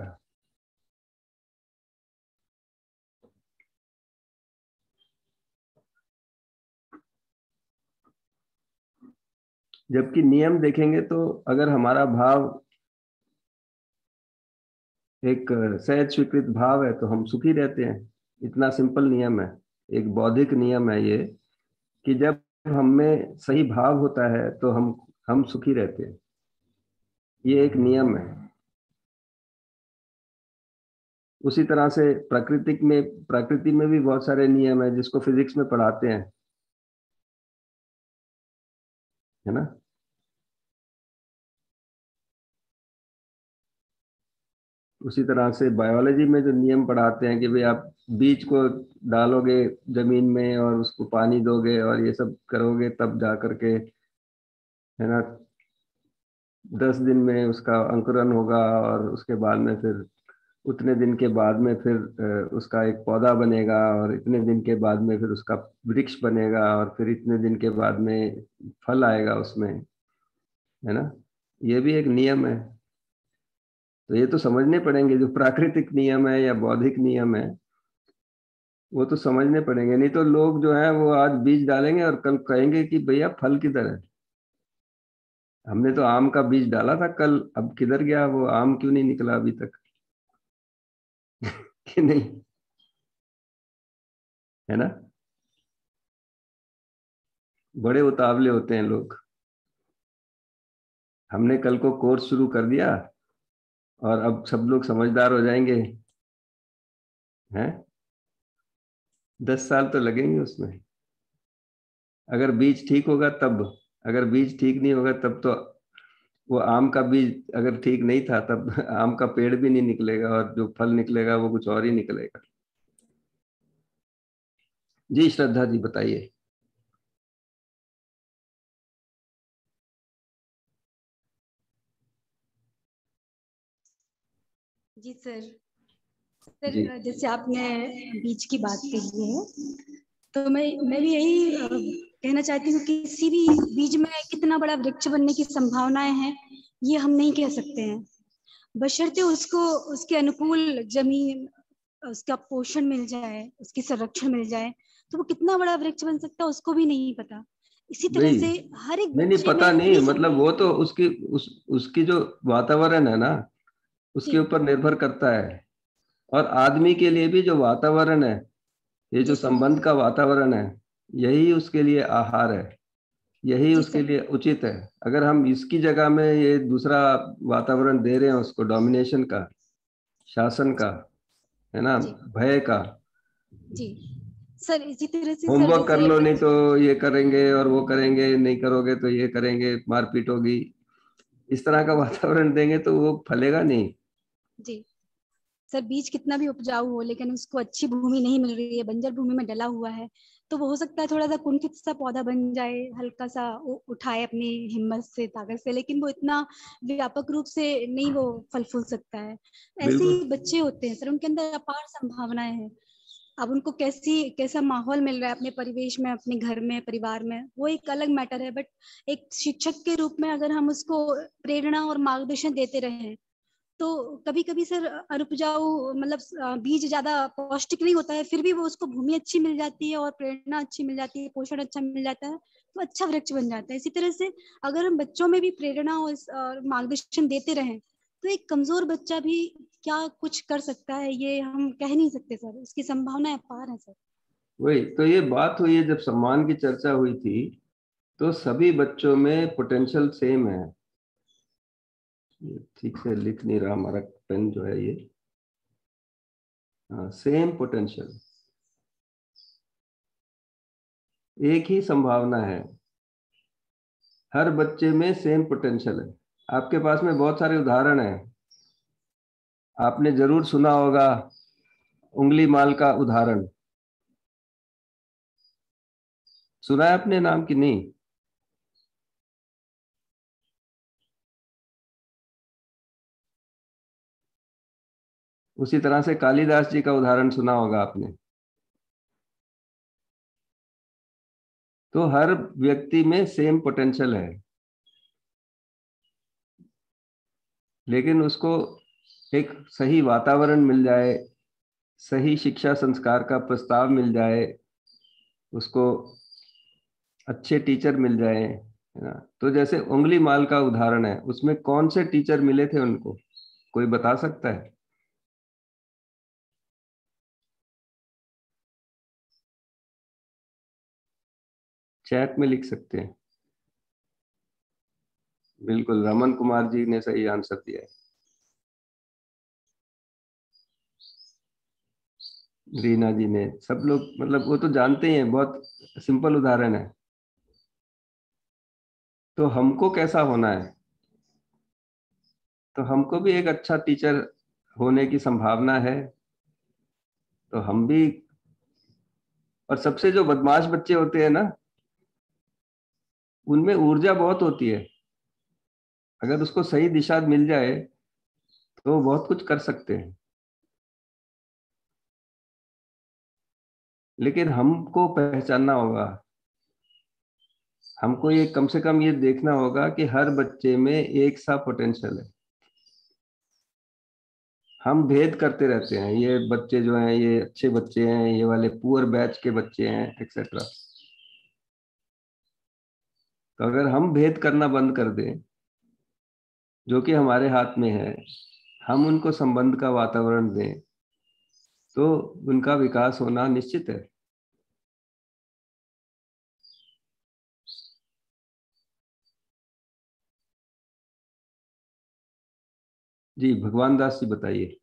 जबकि नियम देखेंगे तो अगर हमारा भाव एक सहज स्वीकृत भाव है तो हम सुखी रहते हैं। इतना सिंपल नियम है, एक बौद्धिक नियम है ये, कि जब हम में सही भाव होता है तो हम हम सुखी रहते हैं। ये एक नियम है। उसी तरह से प्राकृतिक में, प्रकृति में भी बहुत सारे नियम है जिसको फिजिक्स में पढ़ाते हैं। है ना? उसी तरह से बायोलॉजी में जो नियम पढ़ाते हैं कि भाई आप बीज को डालोगे ज़मीन में और उसको पानी दोगे और ये सब करोगे तब जा करके, है ना? दस दिन में उसका अंकुरन होगा और उसके बाद में फिर, उतने दिन के बाद में फिर उसका एक पौधा बनेगा और इतने दिन के बाद में फिर उसका वृक्ष बनेगा और फिर इतने दिन के बाद में फल आएगा उसमें, है ना? ये भी एक नियम है। तो ये तो समझने पड़ेंगे, जो प्राकृतिक नियम है या बौद्धिक नियम है, वो तो समझने पड़ेंगे। नहीं तो लोग जो है, वो आज बीज डालेंगे और कल कहेंगे कि भैया फल किधर है? हमने तो आम का बीज डाला था कल, अब किधर गया वो? आम क्यों नहीं निकला अभी तक? कि नहीं? है ना? बड़े उतावले होते हैं लोग। हमने कल को कोर्स शुरू कर दिया और अब सब लोग समझदार हो जाएँगे। हैं? दस साल तो लगेंगे उसमें। अगर बीज ठीक होगा तब। अगर बीज ठीक नहीं होगा तब तो वो आम का बीज अगर ठीक नहीं था तब आम का पेड़ भी नहीं निकलेगा और जो फल निकलेगा वो कुछ और ही निकलेगा। जी श्रद्धा जी बताइए। जी सर। सर जैसे आपने बीज की बात कही है तो मैं मैं भी यही कहना चाहती हूँ किसी भी बीज में कितना बड़ा वृक्ष बनने की संभावनाएँ हैं ये हम नहीं कह सकते हैं। बशर्ते उसको उसके अनुकूल ज़मीन उसका पोषण मिल जाए उसकी संरक्षण मिल जाए तो वो कितना बड़ा वृक्ष बन सकता है उसको भी नहीं पता। इसी तरह से हर एक नहीं, नहीं पता नहीं मतलब वो तो उसकी उस उसकी जो वातावरण है ना उसके ऊपर निर्भर करता है। और आदमी के लिए भी जो वातावरण है ये जो। संबंध का वातावरण है यही उसके लिए आहार है यही उसके लिए उचित है। अगर हम इसकी जगह में ये दूसरा वातावरण दे रहे हैं उसको डोमिनेशन का शासन का है ना भय का जी। सर इसी तरह से होमवर्क कर लो नहीं तो ये करेंगे और वो करेंगे नहीं करोगे तो ये करेंगे मारपीट होगी। इस तरह का वातावरण देंगे तो वो फलेगा नहीं। जी। सर बीज कितना भी उपजाऊ हो लेकिन उसको अच्छी भूमि नहीं मिल रही है बंजर भूमि में डला हुआ है तो वो हो सकता है थोड़ा सा कुंठित सा पौधा बन जाए हल्का सा उठाए अपनी हिम्मत से ताकत से लेकिन वो इतना व्यापक रूप से नहीं वो फल फूल सकता है। ऐसे ही बच्चे होते हैं सर उनके अंदर अपार संभावनाएँ हैं। अब उनको कैसी कैसा माहौल मिल रहा है अपने परिवेश में अपने घर में परिवार में वो एक अलग मैटर है बट एक शिक्षक के रूप में अगर हम उसको प्रेरणा और मार्गदर्शन देते रहे तो कभी कभी सर अनुपजाऊ मतलब बीज ज़्यादा पौष्टिक नहीं होता है, फिर भी वो उसको भूमि अच्छी मिल जाती है और प्रेरणा अच्छी मिल जाती है, पोषण अच्छा मिल जाता है तो अच्छा वृक्ष बन जाता है। इसी तरह से अगर हम बच्चों में भी प्रेरणा और मार्गदर्शन देते रहें तो एक कमज़ोर बच्चा भी क्या कुछ कर सकता है, ये हम कह नहीं सकते सर, उसकी संभावना अपार है सर। वही तो ये बात हुई है, जब सम्मान की चर्चा हुई थी तो सभी बच्चों में पोटेंशियल सेम है। ठीक से लिख नहीं रहा, हमारा पेन जो है ये। सेम पोटेंशियल एक ही संभावना है। हर बच्चे में सेम पोटेंशियल है। आपके पास में बहुत सारे उदाहरण हैं। आपने ज़रूर सुना होगा उंगली माल का उदाहरण। सुना है अपने नाम की? नहीं। उसी तरह से कालिदास जी का उदाहरण सुना होगा आपने। तो हर व्यक्ति में सेम पोटेंशियल है। लेकिन उसको एक सही वातावरण मिल जाए, सही शिक्षा संस्कार का प्रस्ताव मिल जाए, उसको अच्छे टीचर मिल जाए, है ना? तो जैसे उंगली माल का उदाहरण है, उसमें कौन से टीचर मिले थे उनको? कोई बता सकता है? चैट में लिख सकते हैं। बिल्कुल, रमन कुमार जी ने सही आंसर दिया है। रीना जी ने, सब लोग मतलब वो तो जानते ही हैं, बहुत सिंपल उदाहरण है। तो हमको कैसा होना है? तो हमको भी एक अच्छा टीचर होने की संभावना है। तो हम भी, और सबसे जो बदमाश बच्चे होते हैं ना उनमें ऊर्जा बहुत होती है। अगर उसको सही दिशा मिल जाए तो बहुत कुछ कर सकते हैं। लेकिन हमको पहचानना होगा। हमको ये कम से कम ये देखना होगा कि हर बच्चे में एक सा पोटेंशियल है। हम भेद करते रहते हैं। ये बच्चे जो हैं, ये अच्छे बच्चे हैं, ये वाले पुअर बैच के बच्चे हैं एक्सेट्रा तो अगर हम भेद करना बंद कर दें, जो कि हमारे हाथ में है, हम उनको संबंध का वातावरण दें तो उनका विकास होना निश्चित है। जी, भगवान दास जी बताइए।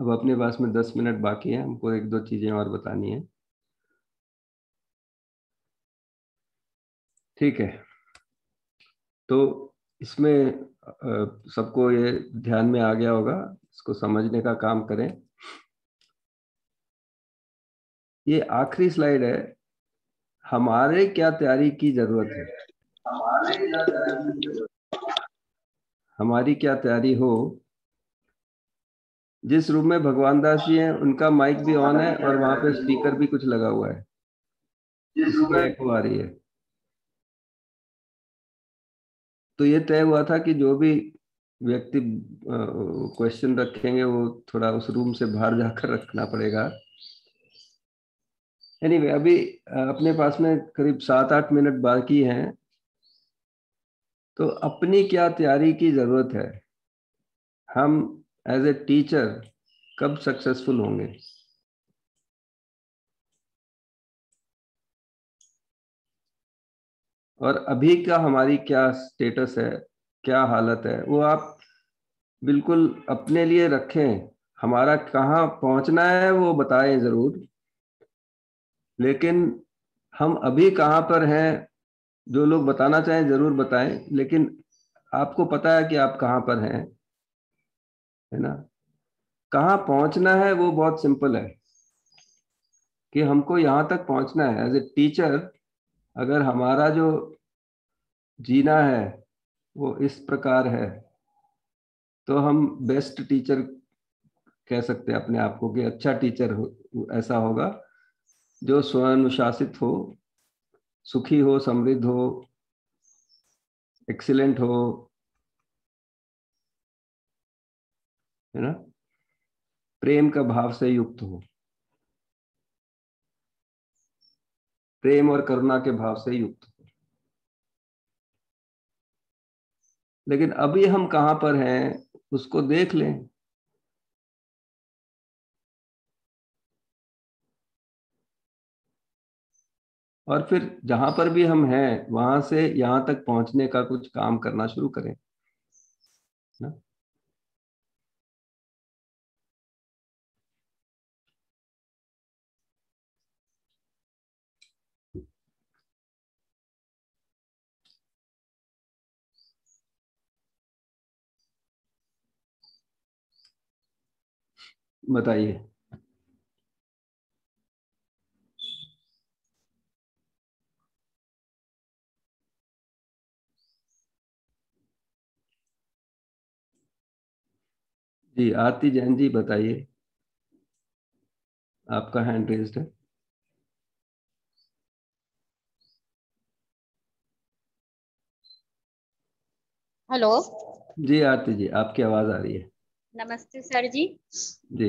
अब अपने पास में दस मिनट बाकी है, हमको एक दो चीज़ें और बतानी है। ठीक है। तो इसमें सबको ये ध्यान में आ गया होगा, इसको समझने का काम करें। ये आखिरी स्लाइड है, हमारे क्या तैयारी की ज़रूरत है? हमारी क्या तैयारी हो जिस रूम में भगवान दास जी हैं उनका माइक भी ऑन है और वहाँ पे स्पीकर भी कुछ लगा हुआ है। जिसमें आ रही है। तो ये तय हुआ था कि जो भी व्यक्ति क्वेश्चन रखेंगे वो थोड़ा उस रूम से बाहर जाकर रखना पड़ेगा। एनीवे anyway, अभी अपने पास में करीब सात आठ मिनट बाकी हैं। तो अपनी क्या तैयारी की ज़रूरत है? हम एज ए टीचर कब सक्सेसफुल होंगे? और अभी का हमारी क्या स्टेटस है? क्या हालत है? वो आप बिल्कुल अपने लिए रखें। हमारा कहाँ पहुँचना है, वो बताएँ ज़रूर। लेकिन हम अभी कहाँ पर हैं, जो लोग बताना चाहें ज़रूर बताएँ। लेकिन आपको पता है कि आप कहाँ पर हैं। है ना? कहाँ पहुँचना है वो बहुत सिंपल है। कि हमको यहाँ तक पहुँचना है। एज ए टीचर अगर हमारा जो जीना है, वो इस प्रकार है तो हम बेस्ट टीचर कह सकते हैं अपने आप को कि अच्छा टीचर हो, ऐसा होगा, जो स्वनुशासित हो, सुखी हो, समृद्ध हो एक्सीलेंट हो है ना? प्रेम का भाव से युक्त हो। प्रेम और करुणा के भाव से युक्त हो। लेकिन अभी हम कहाँ पर हैं, उसको देख लें। और फिर जहाँ पर भी हम हैं, वहाँ से यहाँ तक पहुँचने का कुछ काम करना शुरू करें। ना? बताइए। जी आरती जैन जी बताइए। आपका हैंड रेज्ड है। हेलो जी आरती जी आपकी आवाज़ आ रही है। नमस्ते सर जी। जी।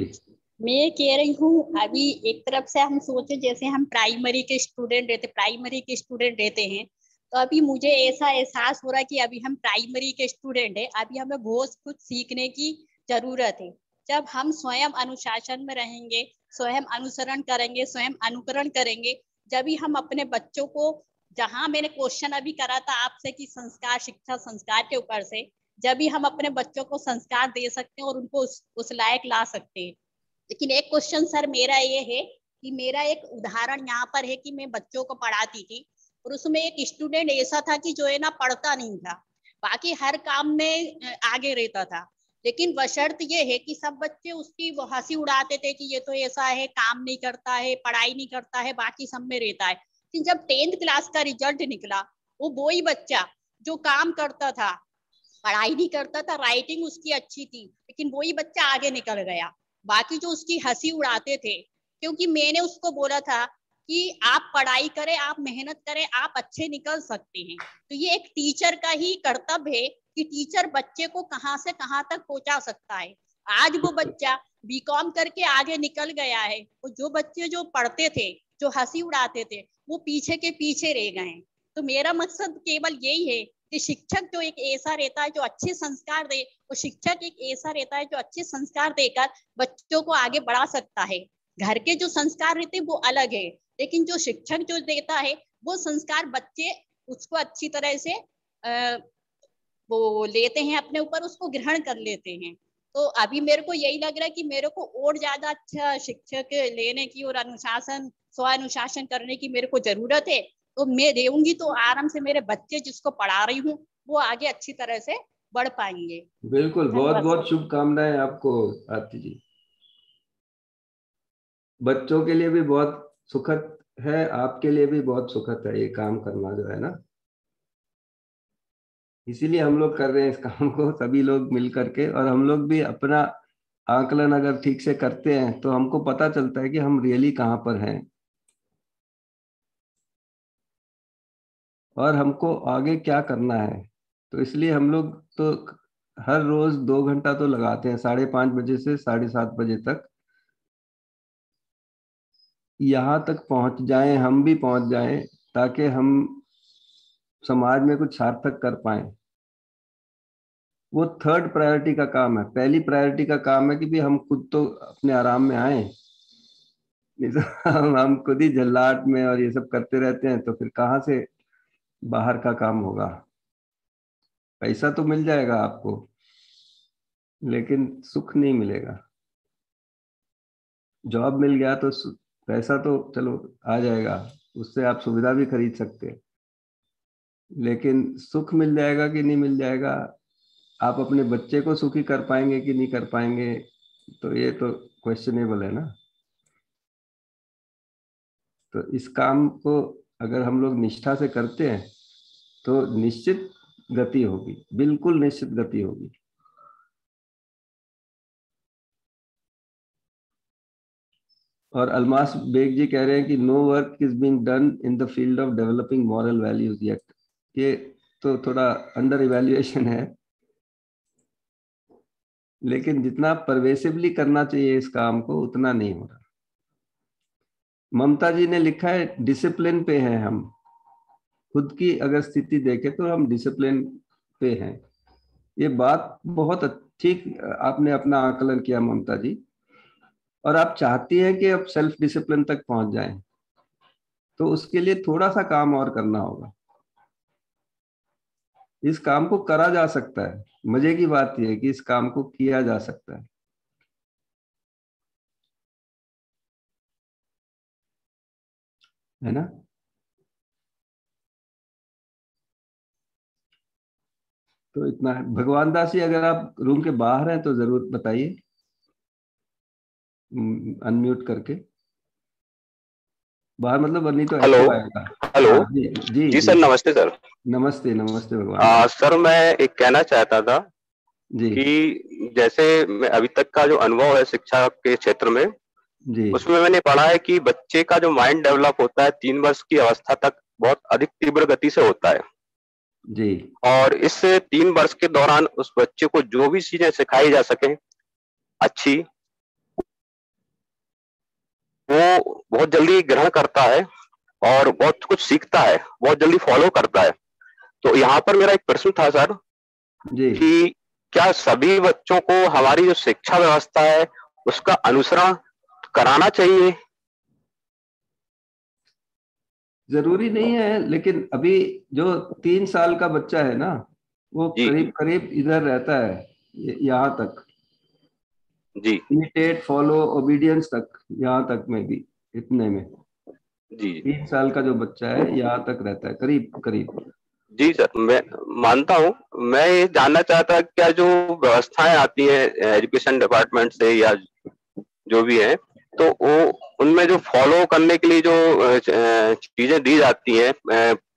मैं कह रही हूँ अभी एक तरफ़ से हम सोचे जैसे हम प्राइमरी के स्टूडेंट रहते प्राइमरी के स्टूडेंट रहते हैं तो अभी मुझे ऐसा एहसास हो रहा है कि अभी हम प्राइमरी के स्टूडेंट है अभी हमें बहुत कुछ सीखने की ज़रूरत है। जब हम स्वयं अनुशासन में रहेंगे स्वयं अनुसरण करेंगे स्वयं अनुकरण करेंगे जब भी हम अपने बच्चों को जहाँ मैंने क्वेश्चन अभी करा था आपसे कि संस्कार शिक्षा संस्कार के ऊपर से जब भी हम अपने बच्चों को संस्कार दे सकते हैं और उनको उस, उस लायक ला सकते हैं। लेकिन एक क्वेश्चन सर मेरा ये है कि मेरा एक उदाहरण यहाँ पर है कि मैं बच्चों को पढ़ाती थी और उसमें एक स्टूडेंट ऐसा था कि जो है ना पढ़ता नहीं था। बाकी हर काम में आगे रहता था। लेकिन बशर्त ये है कि सब बच्चे उसकी हँसी उड़ाते थे कि ये तो ऐसा है काम नहीं करता है पढ़ाई नहीं करता है बाकी सब में रहता है। लेकिन जब टेंथ क्लास का रिज़ल्ट निकला वो वही बच्चा जो काम करता था पढ़ाई नहीं करता था राइटिंग उसकी अच्छी थी लेकिन वही बच्चा आगे निकल गया। बाकी जो उसकी हँसी उड़ाते थे क्योंकि मैंने उसको बोला था कि आप पढ़ाई करें आप मेहनत करें आप अच्छे निकल सकते हैं। तो ये एक टीचर का ही कर्तव्य है कि टीचर बच्चे को कहाँ से कहाँ तक पहुँचा सकता है। आज वो बच्चा बीकॉम करके आगे निकल गया है वो जो बच्चे जो पढ़ते थे जो हँसी उड़ाते थे वो पीछे के पीछे रह गए तो मेरा मकसद केवल यही है कि शिक्षक जो एक ऐसा रहता है जो अच्छे संस्कार दे वो शिक्षक एक ऐसा रहता है जो अच्छे संस्कार देकर बच्चों को आगे बढ़ा सकता है। घर के जो संस्कार रहते हैं वो अलग है लेकिन जो शिक्षक जो देता है वो संस्कार बच्चे उसको अच्छी तरह से आ, वो लेते हैं अपने ऊपर उसको ग्रहण कर लेते हैं। तो अभी मेरे को यही लग रहा है कि मेरे को और ज़्यादा अच्छा शिक्षक लेने की और अनुशासन स्व अनुशासन करने की मेरे को ज़रूरत है। तो मैं देऊँगी तो आराम से मेरे बच्चे जिसको पढ़ा रही हूँ वो आगे अच्छी तरह से बढ़ पाएँगे। बिल्कुल बहुत बहुत शुभकामनाएँ आपको आरती जी। बच्चों के लिए भी बहुत सुखद है आपके लिए भी बहुत सुखद है ये काम करना जो है ना। इसीलिए हम लोग कर रहे हैं इस काम को सभी लोग मिल करके और हम लोग भी अपना आकलन अगर ठीक से करते हैं तो हमको पता चलता है कि हम रियली कहाँ पर हैं। और हमको आगे क्या करना है? तो इसलिए हम लोग तो हर रोज दो घंटा तो लगाते हैं, साढ़े पाँच बजे से साढ़े सात बजे तक। यहाँ तक पहुँच जाएँ, हम भी पहुँच जाएँ, ताकि हम समाज में कुछ सार्थक कर पाए। वो थर्ड प्रायोरिटी का काम है। पहली प्रायोरिटी का काम है कि भी हम खुद तो अपने आराम में आए। हम हम खुद ही झल्लाट में और ये सब करते रहते हैं तो फिर कहाँ से बाहर का काम होगा। पैसा तो मिल जाएगा आपको, लेकिन सुख नहीं मिलेगा। जॉब मिल गया तो पैसा तो चलो आ जाएगा, उससे आप सुविधा भी खरीद सकते हैं। लेकिन सुख मिल जाएगा कि नहीं मिल जाएगा? आप अपने बच्चे को सुखी कर पाएँगे कि नहीं कर पाएँगे? तो ये तो क्वेश्चनेबल है ना। तो इस काम को अगर हम लोग निष्ठा से करते हैं तो निश्चित गति होगी, बिल्कुल निश्चित गति होगी। और अलमास बेग जी कह रहे हैं कि no work is being done in the field of developing moral values yet ये तो थोड़ा अंडर इवेल्युएशन है। लेकिन जितना परवेसिवली करना चाहिए इस काम को, उतना नहीं हो रहा। ममता जी ने लिखा है डिसिप्लिन पे है हम. खुद की अगर स्थिति देखें तो हम डिसिप्लिन पे हैं। ये बात बहुत ठीक, आपने अपना आकलन किया ममता जी। और आप चाहती हैं कि अब सेल्फ डिसिप्लिन तक पहुँच जाएँ तो उसके लिए थोड़ा सा काम और करना होगा। इस काम को करा जा सकता है। मज़े की बात यह है कि इस काम को किया जा सकता है। है ना? तो इतना है। भगवान दास जी अगर आप रूम के बाहर हैं तो ज़रूर बताइए। अनम्यूट करके। बाहर मतलब नहीं तो हेलो हेलो हाँ, जी जी, जी। सर नमस्ते सर। नमस्ते नमस्ते भगवान। आ, सर मैं एक कहना चाहता था जी। कि जैसे मैं अभी तक का जो अनुभव है शिक्षा के क्षेत्र में उसमें मैंने पढ़ा है कि बच्चे का जो माइंड डेवलप होता है तीन वर्ष की अवस्था तक बहुत अधिक तीव्र गति से होता है। जी। और इस तीन वर्ष के दौरान उस बच्चे को जो भी चीज़ें सिखाई जा सके अच्छी वो बहुत जल्दी ग्रहण करता है और बहुत कुछ सीखता है बहुत जल्दी फॉलो करता है। तो यहाँ पर मेरा एक प्रश्न था सर जी। कि क्या सभी बच्चों को हमारी जो शिक्षा व्यवस्था है उसका अनुसरण कराना चाहिए। ज़रूरी नहीं है लेकिन अभी जो तीन साल का बच्चा है ना वो करीब करीब इधर रहता है यहाँ तक। जी। इमिटेट फॉलो ओबीडियंस तक यहाँ तक में भी इतने में। जी। तीन साल का जो बच्चा है यहाँ तक रहता है करीब करीब। जी सर मैं मानता हूँ मैं ये जानना चाहता क्या जो व्यवस्थाएँ आती हैं एजुकेशन डिपार्टमेंट से या जो भी है तो वो उनमें जो फॉलो करने के लिए जो चीज़ें दी जाती हैं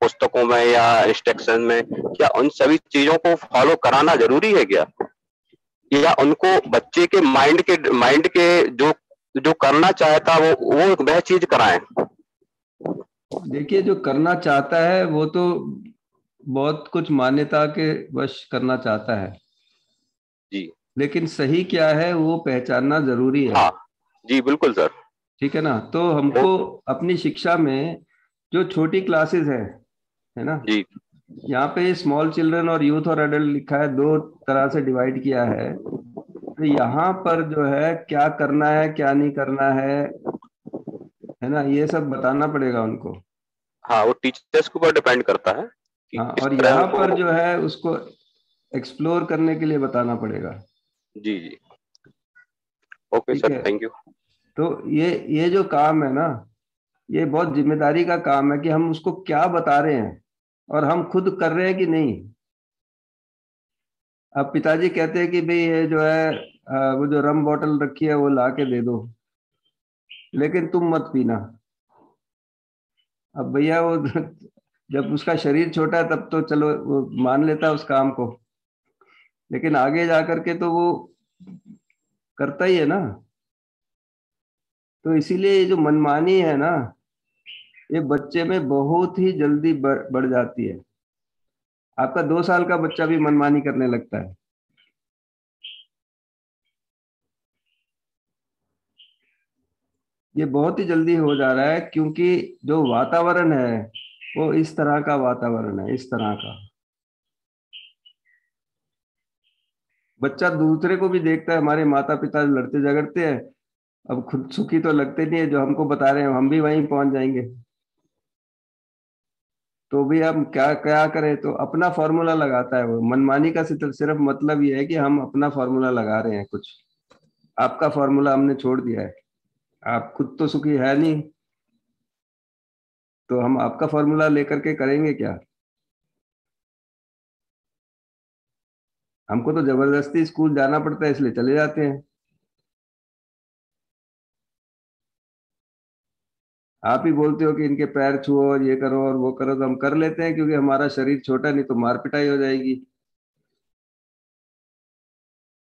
पुस्तकों में या इंस्ट्रक्शन में क्या उन सभी चीज़ों को फॉलो कराना ज़रूरी है क्या? या उनको बच्चे के माइंड के माइंड के जो जो करना चाहता वो वो वह चीज़ कराएँ? देखिए जो करना चाहता है वो तो बहुत कुछ मान्यता के वश करना चाहता है। जी। लेकिन सही क्या है वो पहचानना ज़रूरी है। हाँ। जी बिल्कुल सर। ठीक है ना? तो हमको अपनी शिक्षा में जो छोटी क्लासेस है है ना? जी। यहाँ पे स्मॉल चिल्ड्रन और यूथ और अडल्ट लिखा है दो तरह से डिवाइड किया है। तो यहाँ पर जो है क्या करना है क्या नहीं करना है है ना? ये सब बताना पड़ेगा उनको। हाँ वो टीचर्स के ऊपर डिपेंड करता है हाँ और यहाँ पर जो है उसको एक्सप्लोर करने के लिए बताना पड़ेगा। जी जी। ओके सर थैंक यू तो ये ये जो काम है ना, ये बहुत ज़िम्मेदारी का काम है कि हम उसको क्या बता रहे हैं और हम खुद कर रहे हैं कि नहीं। अब पिताजी कहते हैं कि भाई ये जो है वो जो रम बॉटल रखी है वो ला के दे दो, लेकिन तुम मत पीना। अब भैया वो जब उसका शरीर छोटा है तब तो चलो वो मान लेता है उस काम को, लेकिन आगे जा करके तो वो करता ही है ना। तो इसीलिए ये जो मनमानी है ना, ये बच्चे में बहुत ही जल्दी बढ़ जाती है। आपका दो साल का बच्चा भी मनमानी करने लगता है। ये बहुत ही जल्दी हो जा रहा है क्योंकि जो वातावरण है, वो इस तरह का वातावरण है, इस तरह का। बच्चा दूसरे को भी देखता है, हमारे माता पिता लड़ते झगड़ते हैं अब खुद सुखी तो लगते नहीं है, जो हमको बता रहे हैं, हम भी वहीं पहुँच जाएँगे। तो भी हम क्या क्या करें? तो अपना फॉर्मूला लगाता है वो। मनमानी का सिर्फ़ मतलब ये है कि हम अपना फॉर्मूला लगा रहे हैं कुछ। आपका फॉर्मूला हमने छोड़ दिया है। आप खुद तो सुखी है नहीं। तो हम आपका फॉर्मूला लेकर के करेंगे क्या? हमको तो ज़बरदस्ती स्कूल जाना पड़ता है, इसलिए चले जाते हैं। आप ही बोलते हो कि इनके पैर छुओ और ये करो और वो करो तो हम कर लेते हैं क्योंकि हमारा शरीर छोटा नहीं तो मार पिटाई हो जाएगी।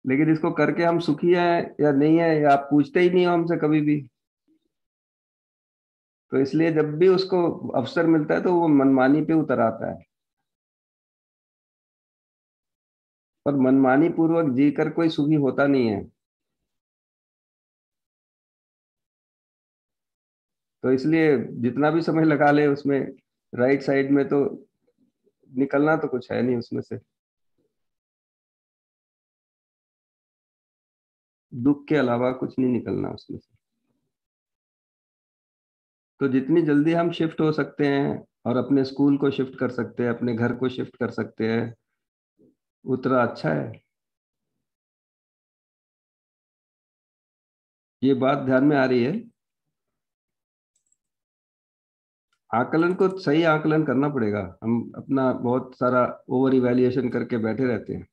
लेकिन इसको करके हम सुखी हैं या नहीं है, या आप पूछते ही नहीं हो हमसे कभी भी। तो इसलिए जब भी उसको अवसर मिलता है तो वो मनमानी पे उतर आता है। और मनमानी पूर्वक जीकर कोई सुखी होता नहीं है। तो इसलिए जितना भी समय लगा ले उसमें राइट साइड में तो निकलना तो कुछ है नहीं उसमें से। दुख के अलावा कुछ नहीं निकलना उसमें से। तो जितनी जल्दी हम शिफ्ट हो सकते हैं और अपने स्कूल को शिफ्ट कर सकते हैं, अपने घर को शिफ्ट कर सकते हैं, उतना अच्छा है। ये बात ध्यान में आ रही है। आकलन को सही आकलन करना पड़ेगा। हम अपना बहुत सारा ओवर इवेल्युएशन करके बैठे रहते हैं।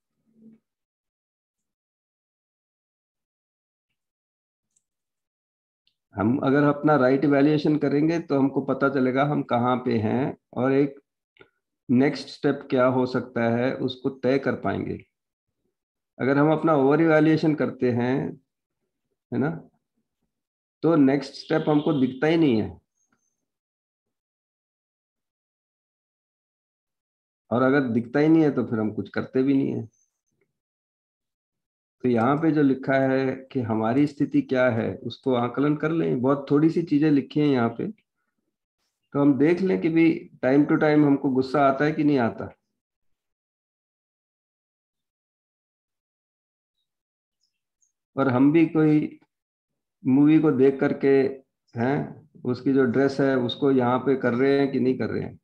हम अगर अपना राइट इवेल्युएशन करेंगे तो हमको पता चलेगा हम कहाँ पे हैं और एक नेक्स्ट स्टेप क्या हो सकता है उसको तय कर पाएँगे। अगर हम अपना ओवर इवेल्युएशन करते हैं, है ना तो नेक्स्ट स्टेप हमको दिखता ही नहीं है। और अगर दिखता ही नहीं है तो फिर हम कुछ करते भी नहीं है। तो यहाँ पे जो लिखा है कि हमारी स्थिति क्या है, उसको आकलन कर लें। बहुत थोड़ी सी चीज़ें लिखी हैं यहाँ पे। तो हम देख लें कि भी टाइम टू टाइम हमको गुस्सा आता है कि नहीं आता। और हम भी कोई मूवी को देख करके हैं, उसकी जो ड्रेस है, उसको यहाँ पे कर रहे हैं कि नहीं कर रहे हैं।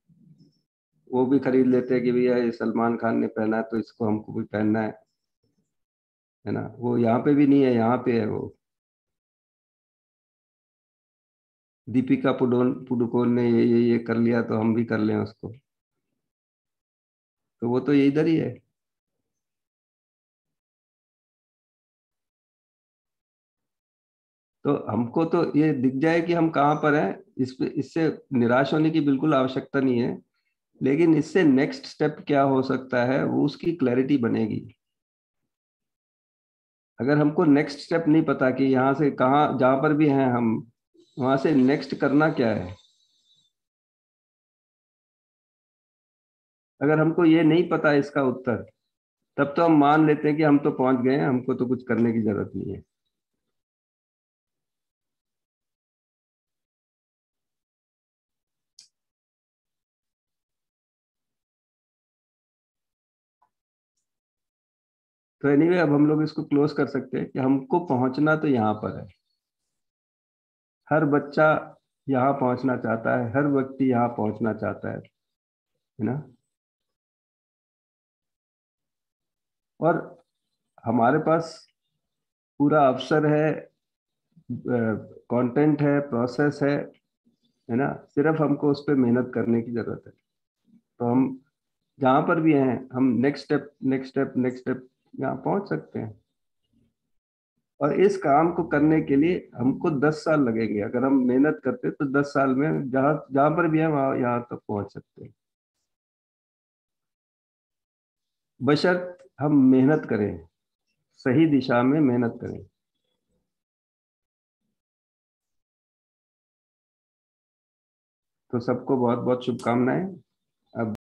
वो भी खरीद लेते हैं कि भैया ये सलमान खान ने पहना है तो इसको हमको भी पहनना है। है ना? वो यहाँ पे भी नहीं है, यहाँ पे है वो। दीपिका पुडोन, पुडुकोन ने ये ये ये कर लिया तो हम भी कर लें उसको। तो वो तो इधर ही है। तो हमको तो ये दिख जाए कि हम कहाँ पर हैं, इस इससे निराश होने की बिल्कुल आवश्यकता नहीं है। लेकिन इससे नेक्स्ट स्टेप क्या हो सकता है? वो उसकी क्लैरिटी बनेगी। अगर हमको नेक्स्ट स्टेप नहीं पता कि यहाँ से कहाँ, जहाँ पर भी हैं हम, वहाँ से नेक्स्ट करना क्या है? अगर हमको ये नहीं पता इसका उत्तर, तब तो हम मान लेते हैं कि हम तो पहुँच गए हैं, हमको तो कुछ करने की ज़रूरत नहीं है। तो एनीवे अब हम लोग इसको क्लोज कर सकते हैं कि हमको पहुँचना तो यहाँ पर है। हर बच्चा यहाँ पहुँचना चाहता है, हर व्यक्ति यहाँ पहुँचना चाहता है है ना? और हमारे पास पूरा अवसर है कंटेंट है प्रोसेस है है ना? सिर्फ़ हमको उस पर मेहनत करने की ज़रूरत है। तो हम जहाँ पर भी हैं, हम next step next step next step यहाँ पहुँच सकते हैं। और इस काम को करने के लिए हमको दस साल लगेंगे। अगर हम मेहनत करते तो दस साल में जहाँ, जहाँ पर भी है, वहाँ, यहाँ तक पहुँच सकते हैं। बशर्त हम मेहनत करें, सही दिशा में मेहनत करें। तो सबको बहुत बहुत शुभकामनाएँ। अब